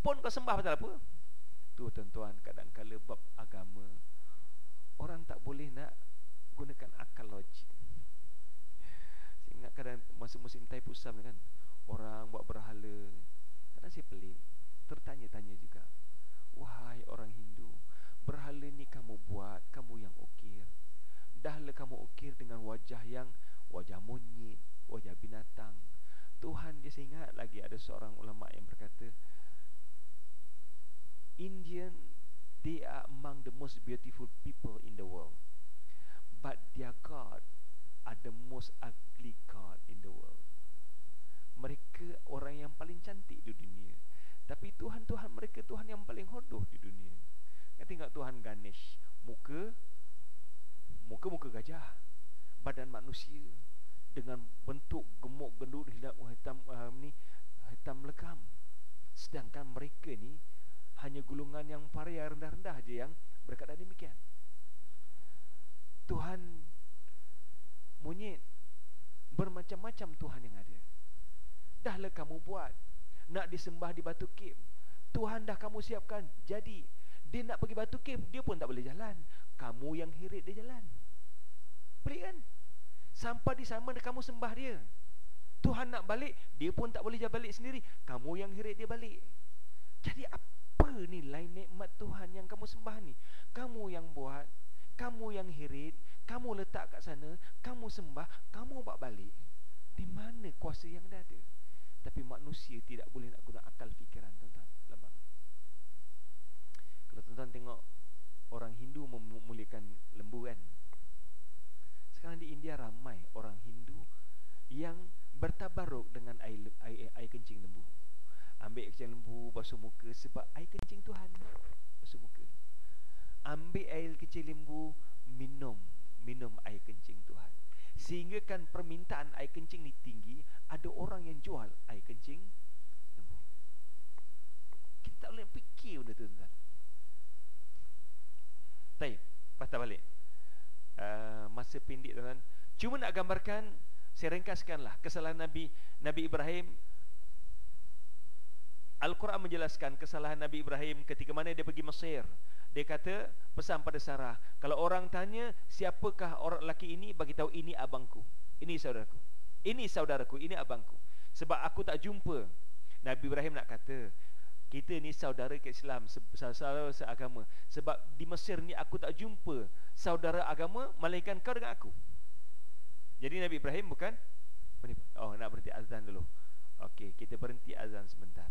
[SPEAKER 1] Pun kau sembah pasal apa? Tu tuan-tuan kadang-kala bab agama orang tak boleh nak gunakan akal logik. Saya ingat kadang masa musim Taipusam kan orang buat berhala. Kadang saya pelik. Tertanya-tanya juga. Wahai orang Hindu, berhala ni kamu buat, kamu yang ukir dahlah kamu ukir dengan wajah yang wajah monyet, wajah binatang. Tuhan dia ingat lagi ada seorang ulama yang berkata Indian they are among the most beautiful people in the world but their god are the most ugly god in the world. Mereka orang yang paling cantik di dunia. Tapi Tuhan-Tuhan mereka Tuhan yang paling hodoh di dunia. Kita tengok Tuhan Ganesh, muka muka-muka gajah badan manusia dengan bentuk gemuk gendut hitam hitam uh, ni hitam legam sedangkan mereka ni hanya gulungan yang paria rendah-rendah aja yang berkata demikian. Tuhan monyet bermacam-macam Tuhan yang ada. Dahlah kamu buat. Nak disembah di batu kip Tuhan dah kamu siapkan. Jadi dia nak pergi batu kip dia pun tak boleh jalan. Kamu yang hirit dia jalan. Pelik kan? Sampai di sana kamu sembah dia. Tuhan nak balik, dia pun tak boleh balik sendiri. Kamu yang hirit dia balik. Jadi apa nilai nikmat Tuhan yang kamu sembah ni? Kamu yang buat, kamu yang hirit, kamu letak kat sana, kamu sembah, kamu bawa balik. Di mana kuasa yang dah ada? Tapi manusia tidak boleh nak guna akal fikiran tuan-tuan. Kalau tuan-tuan tengok orang Hindu memuliakan lembu kan? Sekarang di India ramai orang Hindu yang bertabaruk dengan air, air, air kencing lembu. Ambil kencing lembu basuh muka sebab air kencing Tuhan basuh muka. Ambil air kencing lembu minum minum air kencing Tuhan. Sehingga kan permintaan air kencing ni tinggi, ada orang yang jual air kencing lembu. Kita tak boleh fikir benda tu tuan. Baik, patah balik. Uh, masa pendek tuan cuma nak gambarkan Saya ringkaskanlah kesalahan Nabi Nabi Ibrahim Al-Quran menjelaskan kesalahan Nabi Ibrahim ketika mana dia pergi Mesir. Dia kata pesan pada Sarah, kalau orang tanya siapakah orang lelaki ini, bagi tahu ini abangku. Ini saudaraku. Ini saudaraku, ini abangku. Sebab aku tak jumpa. Nabi Ibrahim nak kata, kita ni saudara ke Islam, saudara seagama. Sebab di Mesir ni aku tak jumpa saudara agama melainkan kau dengan aku. Jadi Nabi Ibrahim bukan Oh, nak berhenti azan dulu. Okey, kita berhenti azan sebentar.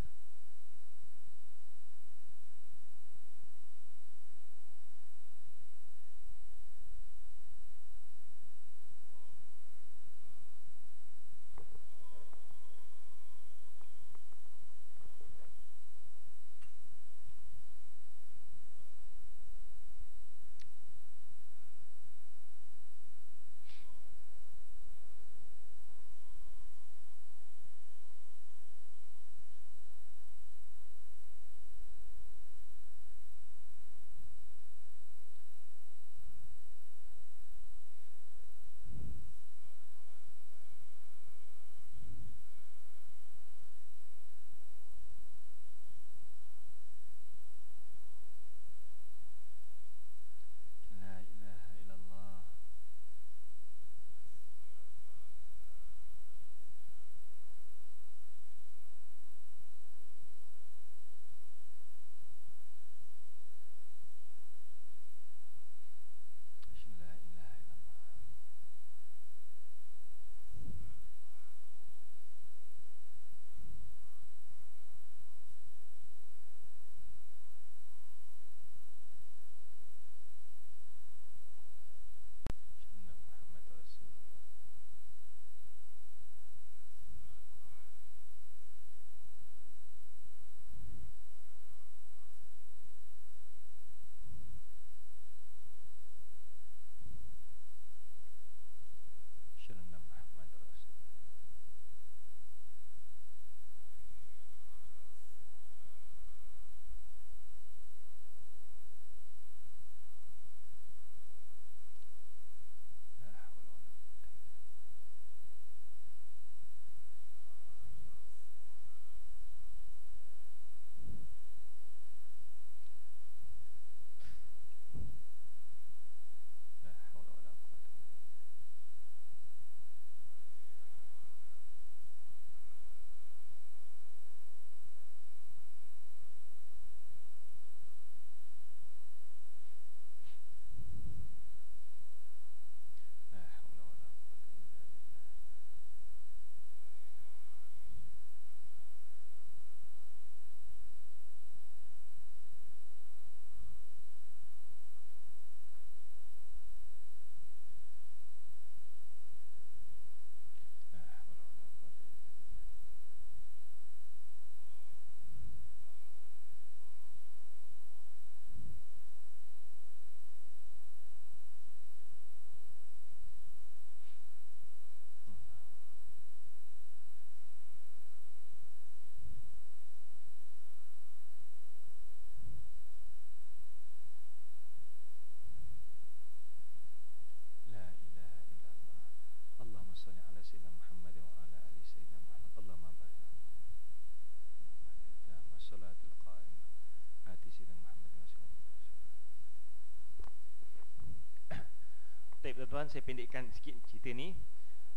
[SPEAKER 1] Tuan-tuan saya pendekkan sikit cerita ni.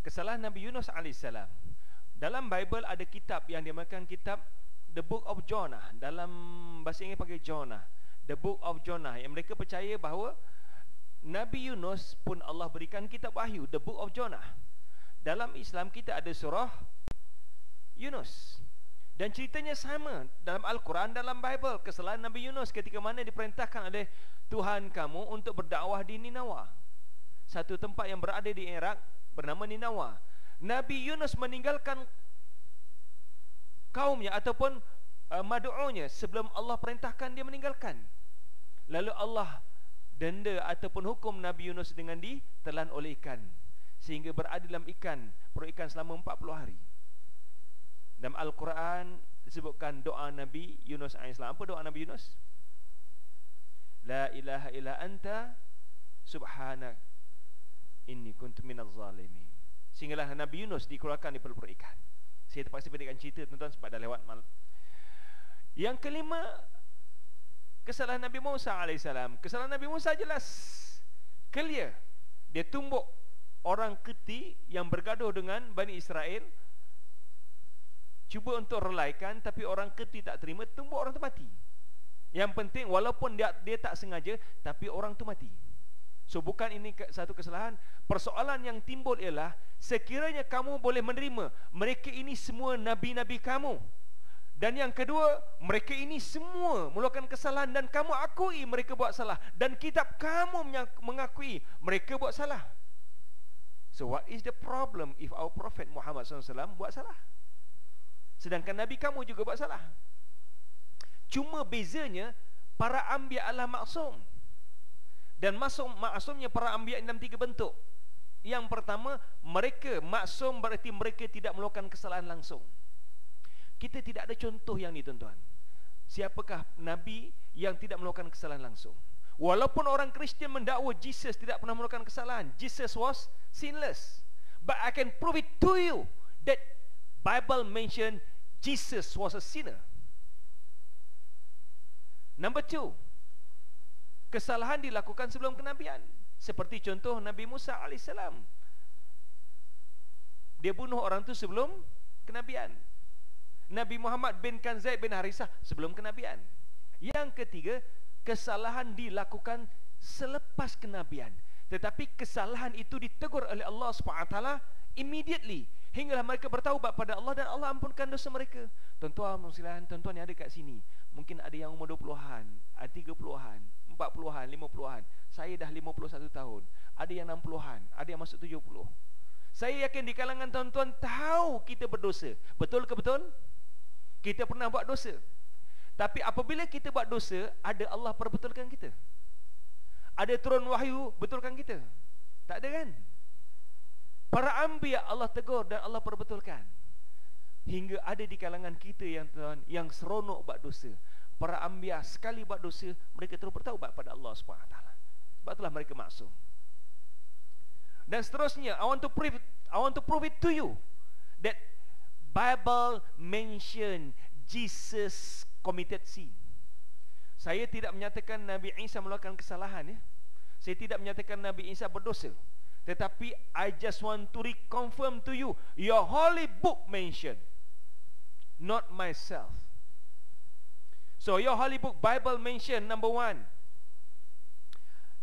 [SPEAKER 1] Kesalahan Nabi Yunus AS dalam Bible ada kitab yang dinamakan kitab The Book of Jonah. Dalam bahasa Inggeris panggil Jonah. The Book of Jonah. Yang mereka percaya bahawa Nabi Yunus pun Allah berikan kitab wahyu The Book of Jonah. Dalam Islam kita ada surah Yunus. Dan ceritanya sama dalam Al-Quran dalam Bible. Kesalahan Nabi Yunus ketika mana diperintahkan oleh Tuhan kamu untuk berdakwah di Ninawah satu tempat yang berada di Iraq bernama Ninawa. Nabi Yunus meninggalkan kaumnya ataupun uh, madu'unya sebelum Allah perintahkan dia meninggalkan. Lalu Allah denda ataupun hukum Nabi Yunus dengan ditelan oleh ikan sehingga berada dalam ikan perut ikan selama 40 hari. Dalam Al-Quran disebutkan doa Nabi Yunus AS. Apa doa Nabi Yunus? La ilaha illa anta subhanak inni kuntu minaz zalimin Sehinggalah Nabi Yunus dikeluarkan di perut ikan. Saya terpaksa pendekkan cerita tuan-tuan sebab dah lewat malam. Yang kelima kesalahan Nabi Musa alaihissalam. Kesalahan Nabi Musa jelas clear. Dia tumbuk orang keti yang bergaduh dengan Bani Israel cuba untuk relaikan tapi orang keti tak terima tumbuk orang tu mati. Yang penting walaupun dia dia tak sengaja tapi orang tu mati. So bukan ini satu kesalahan. Persoalan yang timbul ialah sekiranya kamu boleh menerima mereka ini semua nabi-nabi kamu. Dan yang kedua, mereka ini semua melakukan kesalahan dan kamu akui mereka buat salah dan kitab kamu mengakui mereka buat salah. So what is the problem if our prophet Muhammad SAW buat salah? Sedangkan nabi kamu juga buat salah. Cuma bezanya para anbiya adalah maksum. Dan maksum maksumnya para anbiya dalam tiga bentuk. Yang pertama, mereka maksum berarti mereka tidak melakukan kesalahan langsung. Kita tidak ada contoh yang ni tuan-tuan. Siapakah nabi yang tidak melakukan kesalahan langsung? Walaupun orang Kristian mendakwa Jesus tidak pernah melakukan kesalahan, Jesus was sinless. But I can prove it to you that Bible mention Jesus was a sinner. Number two, kesalahan dilakukan sebelum kenabian. Seperti contoh Nabi Musa AS. Dia bunuh orang tu sebelum kenabian. Nabi Muhammad bin Kanzaid bin Harisah sebelum kenabian. Yang ketiga, kesalahan dilakukan selepas kenabian. Tetapi kesalahan itu ditegur oleh Allah SWT immediately. Hinggalah mereka bertaubat pada Allah dan Allah ampunkan dosa mereka. Tuan-tuan, tuan-tuan, tuan-tuan yang ada kat sini. Mungkin ada yang umur 20-an, 30-an, 40-an, 50-an. Saya dah 51 tahun. Ada yang 60-an, ada yang masuk 70. Saya yakin di kalangan tuan-tuan tahu kita berdosa. Betul ke betul? Kita pernah buat dosa Tapi apabila kita buat dosa Ada Allah perbetulkan kita Ada turun wahyu betulkan kita Tak ada kan Para ambiya Allah tegur dan Allah perbetulkan Hingga ada di kalangan kita yang tuan Yang seronok buat dosa Para ambiya sekali buat dosa Mereka terus bertaubat pada Allah SWT Sebab itulah mereka maksum Dan seterusnya I want to prove I want to prove it to you That Bible mention Jesus committed sin. Saya tidak menyatakan Nabi Isa melakukan kesalahan ya. Saya tidak menyatakan Nabi Isa berdosa. Tetapi I just want to reconfirm to you your holy book mention not myself. So your holy book Bible mention number one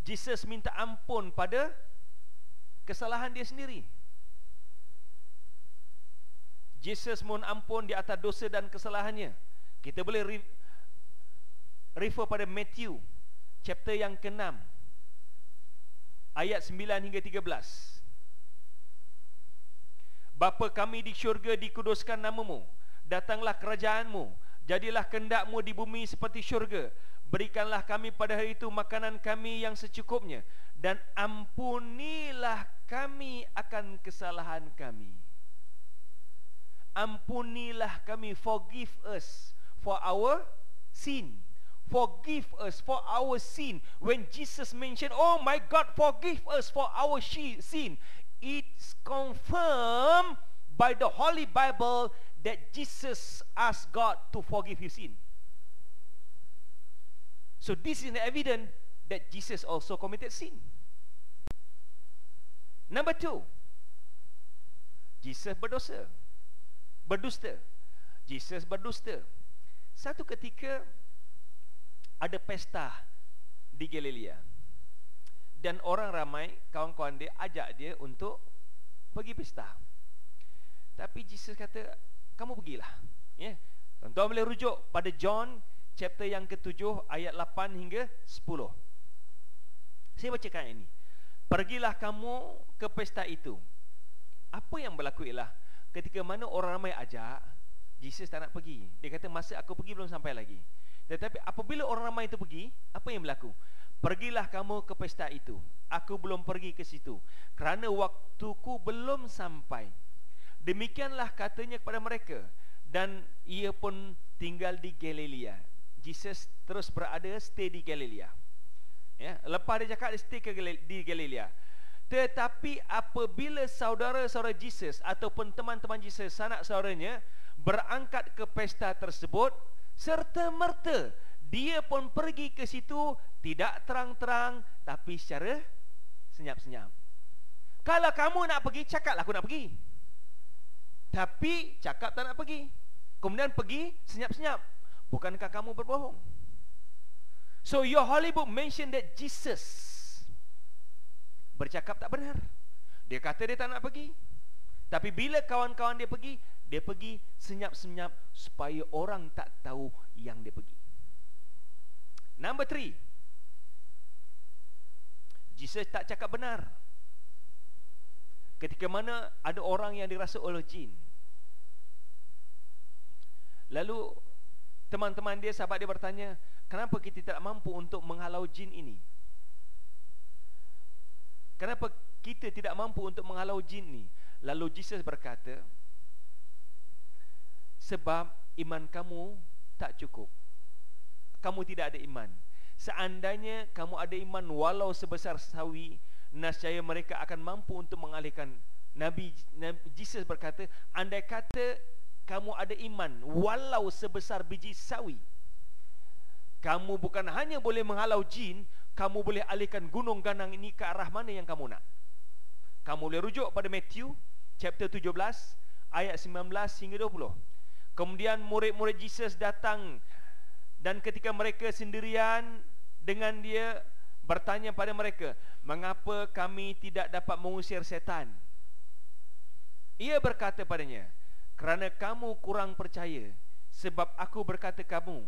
[SPEAKER 1] Jesus minta ampun pada kesalahan dia sendiri. Jesus mohon ampun di atas dosa dan kesalahannya. Kita boleh re- refer pada Matthew chapter yang ke-6 ayat 9 hingga 13. Bapa kami di syurga dikuduskan namamu. Datanglah kerajaanmu. Jadilah kendakmu di bumi seperti syurga. Berikanlah kami pada hari itu makanan kami yang secukupnya. Dan ampunilah kami akan kesalahan kami ampunilah kami forgive us for our sin forgive us for our sin when jesus mentioned oh my god forgive us for our sin it's confirmed by the holy bible that jesus asked god to forgive his sin so this is evidence that jesus also committed sin number 2 jesus berdosa berdusta. Jesus berdusta. Satu ketika ada pesta di Galilea. Dan orang ramai kawan-kawan dia ajak dia untuk pergi pesta. Tapi Jesus kata, kamu pergilah. Ya. Tuan-tuan boleh rujuk pada John chapter yang ketujuh ayat 8 hingga 10. Saya bacakan ini. Pergilah kamu ke pesta itu. Apa yang berlaku ialah ketika mana orang ramai ajak Jesus tak nak pergi dia kata masa aku pergi belum sampai lagi tetapi apabila orang ramai itu pergi apa yang berlaku pergilah kamu ke pesta itu aku belum pergi ke situ kerana waktuku belum sampai demikianlah katanya kepada mereka dan ia pun tinggal di Galilea Jesus terus berada stay di Galilea ya lepas dia cakap dia stay ke di Galilea Tetapi apabila saudara-saudara Jesus ataupun teman-teman Jesus sanak saudaranya berangkat ke pesta tersebut serta merta dia pun pergi ke situ tidak terang-terang tapi secara senyap-senyap. Kalau kamu nak pergi, cakaplah aku nak pergi. Tapi cakap tak nak pergi. Kemudian pergi senyap-senyap. Bukankah kamu berbohong? So your holy book mention that Jesus bercakap tak benar. Dia kata dia tak nak pergi. Tapi bila kawan-kawan dia pergi, dia pergi senyap-senyap supaya orang tak tahu yang dia pergi. Number three. Jesus tak cakap benar. Ketika mana ada orang yang dirasa oleh jin. Lalu teman-teman dia, sahabat dia bertanya, kenapa kita tidak mampu untuk menghalau jin ini? Kenapa kita tidak mampu untuk menghalau jin ini? Lalu Jesus berkata, sebab iman kamu tak cukup. Kamu tidak ada iman. Seandainya kamu ada iman walau sebesar sawi, nascaya mereka akan mampu untuk mengalihkan. Nabi, Nabi Jesus berkata, andai kata kamu ada iman walau sebesar biji sawi, kamu bukan hanya boleh menghalau jin, kamu boleh alihkan gunung ganang ini ke arah mana yang kamu nak. Kamu boleh rujuk pada Matthew chapter 17 ayat 19 hingga 20. Kemudian murid-murid Jesus datang dan ketika mereka sendirian dengan dia bertanya pada mereka, "Mengapa kami tidak dapat mengusir setan?" Ia berkata padanya, "Kerana kamu kurang percaya, sebab aku berkata kamu,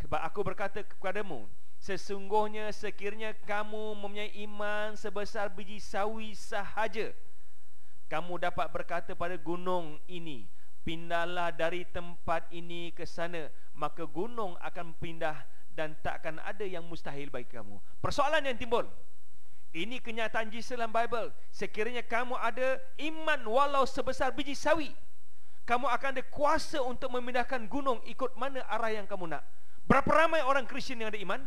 [SPEAKER 1] sebab aku berkata kepadamu, sesungguhnya sekiranya kamu mempunyai iman sebesar biji sawi sahaja, kamu dapat berkata pada gunung ini, pindahlah dari tempat ini ke sana maka gunung akan pindah dan takkan ada yang mustahil bagi kamu. Persoalan yang timbul ini kenyataan Jesus dalam Bible. Sekiranya kamu ada iman walau sebesar biji sawi kamu akan ada kuasa untuk memindahkan gunung ikut mana arah yang kamu nak. Berapa ramai orang Kristian yang ada iman?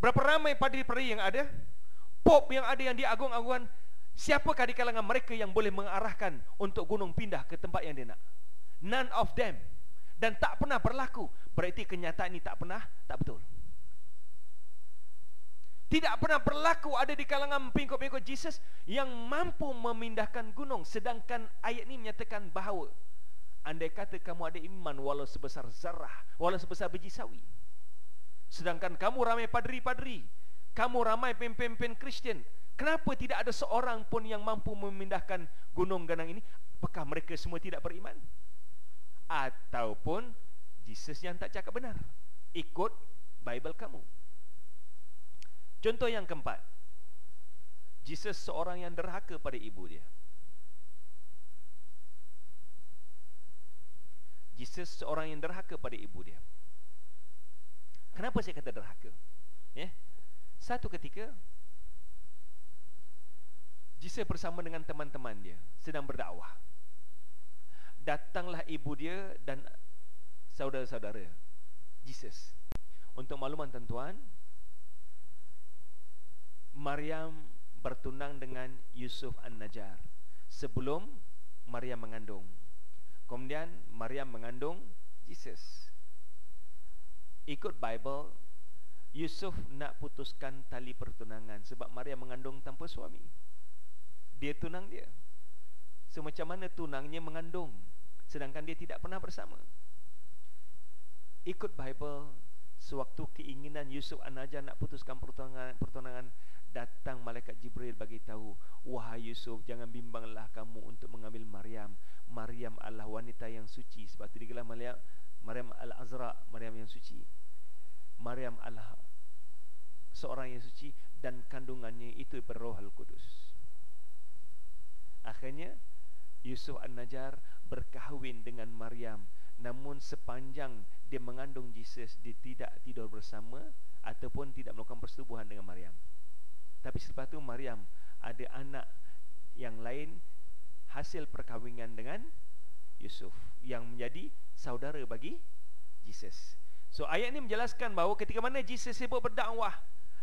[SPEAKER 1] Berapa ramai padri-padri yang ada? Pop yang ada yang diagung-agungkan siapakah di kalangan mereka yang boleh mengarahkan untuk gunung pindah ke tempat yang dia nak? None of them dan tak pernah berlaku. Berarti kenyataan ini tak pernah tak betul. Tidak pernah berlaku ada di kalangan pengikut-pengikut Jesus yang mampu memindahkan gunung sedangkan ayat ini menyatakan bahawa andai kata kamu ada iman walau sebesar zarah walau sebesar biji sawi sedangkan kamu ramai padri-padri kamu ramai pemimpin-pemimpin Kristian kenapa tidak ada seorang pun yang mampu memindahkan gunung ganang ini? Apakah mereka semua tidak beriman ataupun Jesus yang tak cakap benar. Ikut Bible kamu. Contoh yang keempat. Jesus seorang yang derhaka pada ibu dia. Jesus seorang yang derhaka pada ibu dia. Kenapa saya kata derhaka? Ya. Satu ketika Jesus bersama dengan teman-teman dia sedang berdakwah datanglah ibu dia dan saudara-saudara Jesus. Untuk makluman tuan-tuan, Maryam bertunang dengan Yusuf An-Najjar sebelum Maryam mengandung. Kemudian Maryam mengandung Jesus. Ikut Bible, Yusuf nak putuskan tali pertunangan sebab Maryam mengandung tanpa suami. Dia tunang dia. So macam mana tunangnya mengandung? Sedangkan dia tidak pernah bersama. Ikut Bible, sewaktu keinginan Yusuf An-Najjar nak putuskan pertunangan, pertunangan datang malaikat Jibril bagi tahu, wahai Yusuf, jangan bimbanglah kamu untuk mengambil Maryam. Maryam adalah wanita yang suci sebab itu digelar Maryam Maryam Al-Azra, Maryam yang suci. Maryam adalah seorang yang suci dan kandungannya itu berroh Al-Qudus. Akhirnya Yusuf An-Najjar berkahwin dengan Maryam. Namun sepanjang dia mengandung Jesus dia tidak tidur bersama ataupun tidak melakukan persetubuhan dengan Maryam. Tapi selepas itu Maryam ada anak yang lain hasil perkahwinan dengan Yusuf yang menjadi saudara bagi Jesus. So ayat ini menjelaskan bahawa ketika mana Jesus sibuk berdakwah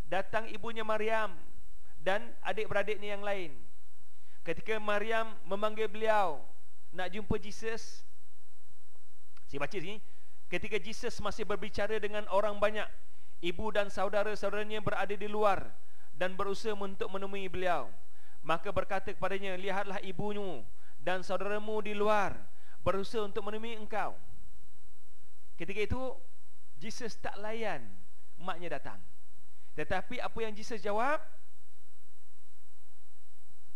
[SPEAKER 1] datang ibunya Maryam dan adik-beradiknya yang lain. Ketika Maryam memanggil beliau nak jumpa Jesus, saya baca sini, ketika Jesus masih berbicara dengan orang banyak, ibu dan saudara-saudaranya berada di luar dan berusaha untuk menemui beliau. Maka berkata kepadanya, lihatlah ibumu dan saudaramu di luar berusaha untuk menemui engkau. Ketika itu, Jesus tak layan maknya datang. Tetapi apa yang Jesus jawab?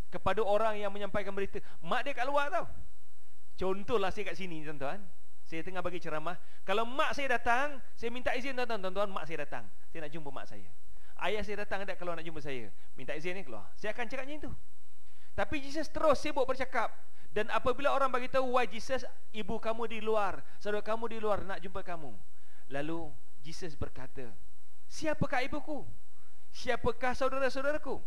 [SPEAKER 1] Kepada orang yang menyampaikan berita, mak dia kat luar tau. Contohlah saya kat sini tuan-tuan. Saya tengah bagi ceramah. Kalau mak saya datang, saya minta izin tuan-tuan, mak saya datang. Saya nak jumpa mak saya. Ayah saya datang ada kalau nak jumpa saya. Minta izin ni keluar. Saya akan cakap macam itu. Tapi Jesus terus sibuk bercakap. Dan apabila orang bagi tahu why Jesus, ibu kamu di luar, saudara kamu di luar nak jumpa kamu. Lalu Jesus berkata, Siapakah ibuku? Siapakah saudara-saudaraku?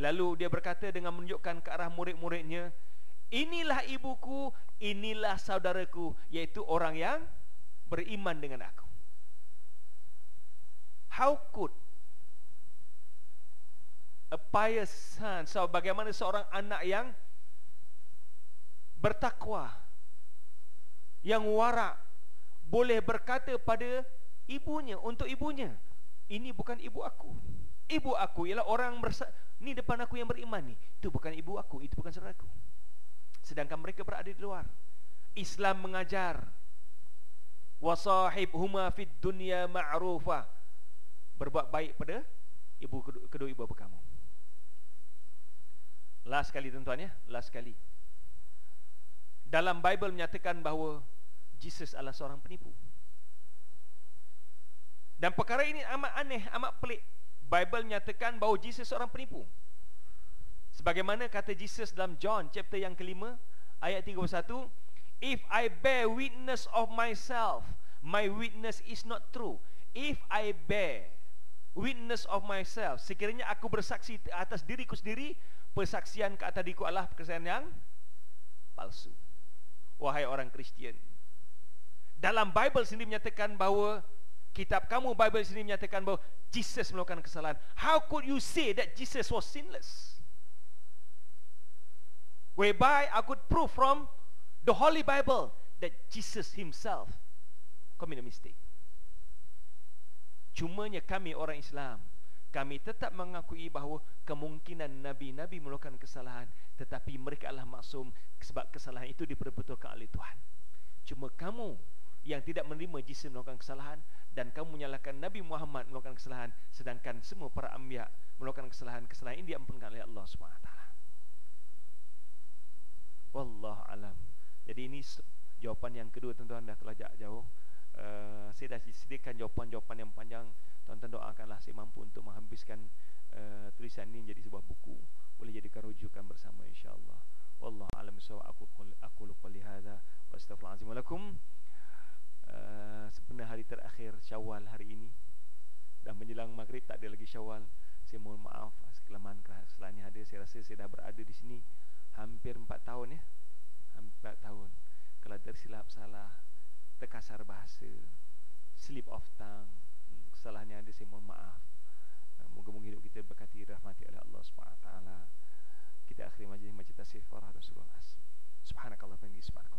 [SPEAKER 1] Lalu dia berkata dengan menunjukkan ke arah murid-muridnya, Inilah ibuku, inilah saudaraku Iaitu orang yang beriman dengan aku. How could A pious son So bagaimana seorang anak yang Bertakwa Yang warak Boleh berkata pada ibunya Untuk ibunya Ini bukan ibu aku. Ibu aku ialah orang bersa- Ni depan aku yang beriman ni. Itu bukan ibu aku Itu bukan saudaraku sedangkan mereka berada di luar. Islam mengajar wasahib huma fid dunya ma'rufa. Berbuat baik pada ibu kedua, ibu bapa kamu. Last sekali tuan-tuan ya, last sekali. Dalam Bible menyatakan bahawa Jesus adalah seorang penipu. Dan perkara ini amat aneh, amat pelik. Bible menyatakan bahawa Jesus seorang penipu. Sebagaimana kata Jesus dalam John chapter yang kelima ayat 31, if I bear witness of myself, my witness is not true. If I bear witness of myself, sekiranya aku bersaksi atas diriku sendiri, persaksian ke atas diriku adalah persaksian yang palsu. Wahai orang Kristian. Dalam Bible sendiri menyatakan bahawa kitab kamu Bible sendiri menyatakan bahawa Jesus melakukan kesalahan. How could you say that Jesus was sinless? Whereby I could prove from the Holy Bible that Jesus himself commit a mistake. Cumanya kami orang Islam, kami tetap mengakui bahawa kemungkinan Nabi-Nabi melakukan kesalahan tetapi mereka adalah maksum sebab kesalahan itu diperbetulkan oleh Tuhan. Cuma kamu yang tidak menerima Jesus melakukan kesalahan dan kamu menyalahkan Nabi Muhammad melakukan kesalahan sedangkan semua para anbiya melakukan kesalahan-kesalahan ini diampunkan oleh Allah SWT. Wallah alam. Jadi ini jawapan yang kedua tuan-tuan dah kelajak jauh. Uh, saya dah sediakan jawapan-jawapan yang panjang. Tuan-tuan doakanlah saya mampu untuk menghabiskan uh, tulisan ini menjadi sebuah buku. Boleh jadikan rujukan bersama insya-Allah. Wallah alam sawa aku aku lupa lihada wa astaghfirullahalazim lakum. Uh, sebenarnya hari terakhir Syawal hari ini dah menjelang maghrib tak ada lagi Syawal. Saya mohon maaf kelemahan kesalahan ada. Saya rasa saya dah berada di sini hampir 4 tahun ya. Hampir 4 tahun. Kalau tersilap salah terkasar bahasa slip of tongue kesalahan yang ada saya mohon maaf. Moga-moga hidup kita berkati rahmati oleh Allah SWT kita akhiri majlis majlis tasif farah Rasulullah subhanakallah wa bihamdika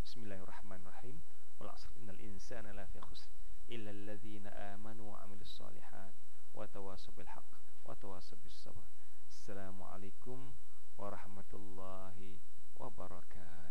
[SPEAKER 1] bismillahirrahmanirrahim. Wal asr. Innal insana la fi khusr illa alladhina amanu wa amilus salihat wa tawasaw bil haqq wa tawasaw bis sabr. Assalamu ورحمة الله وبركاته.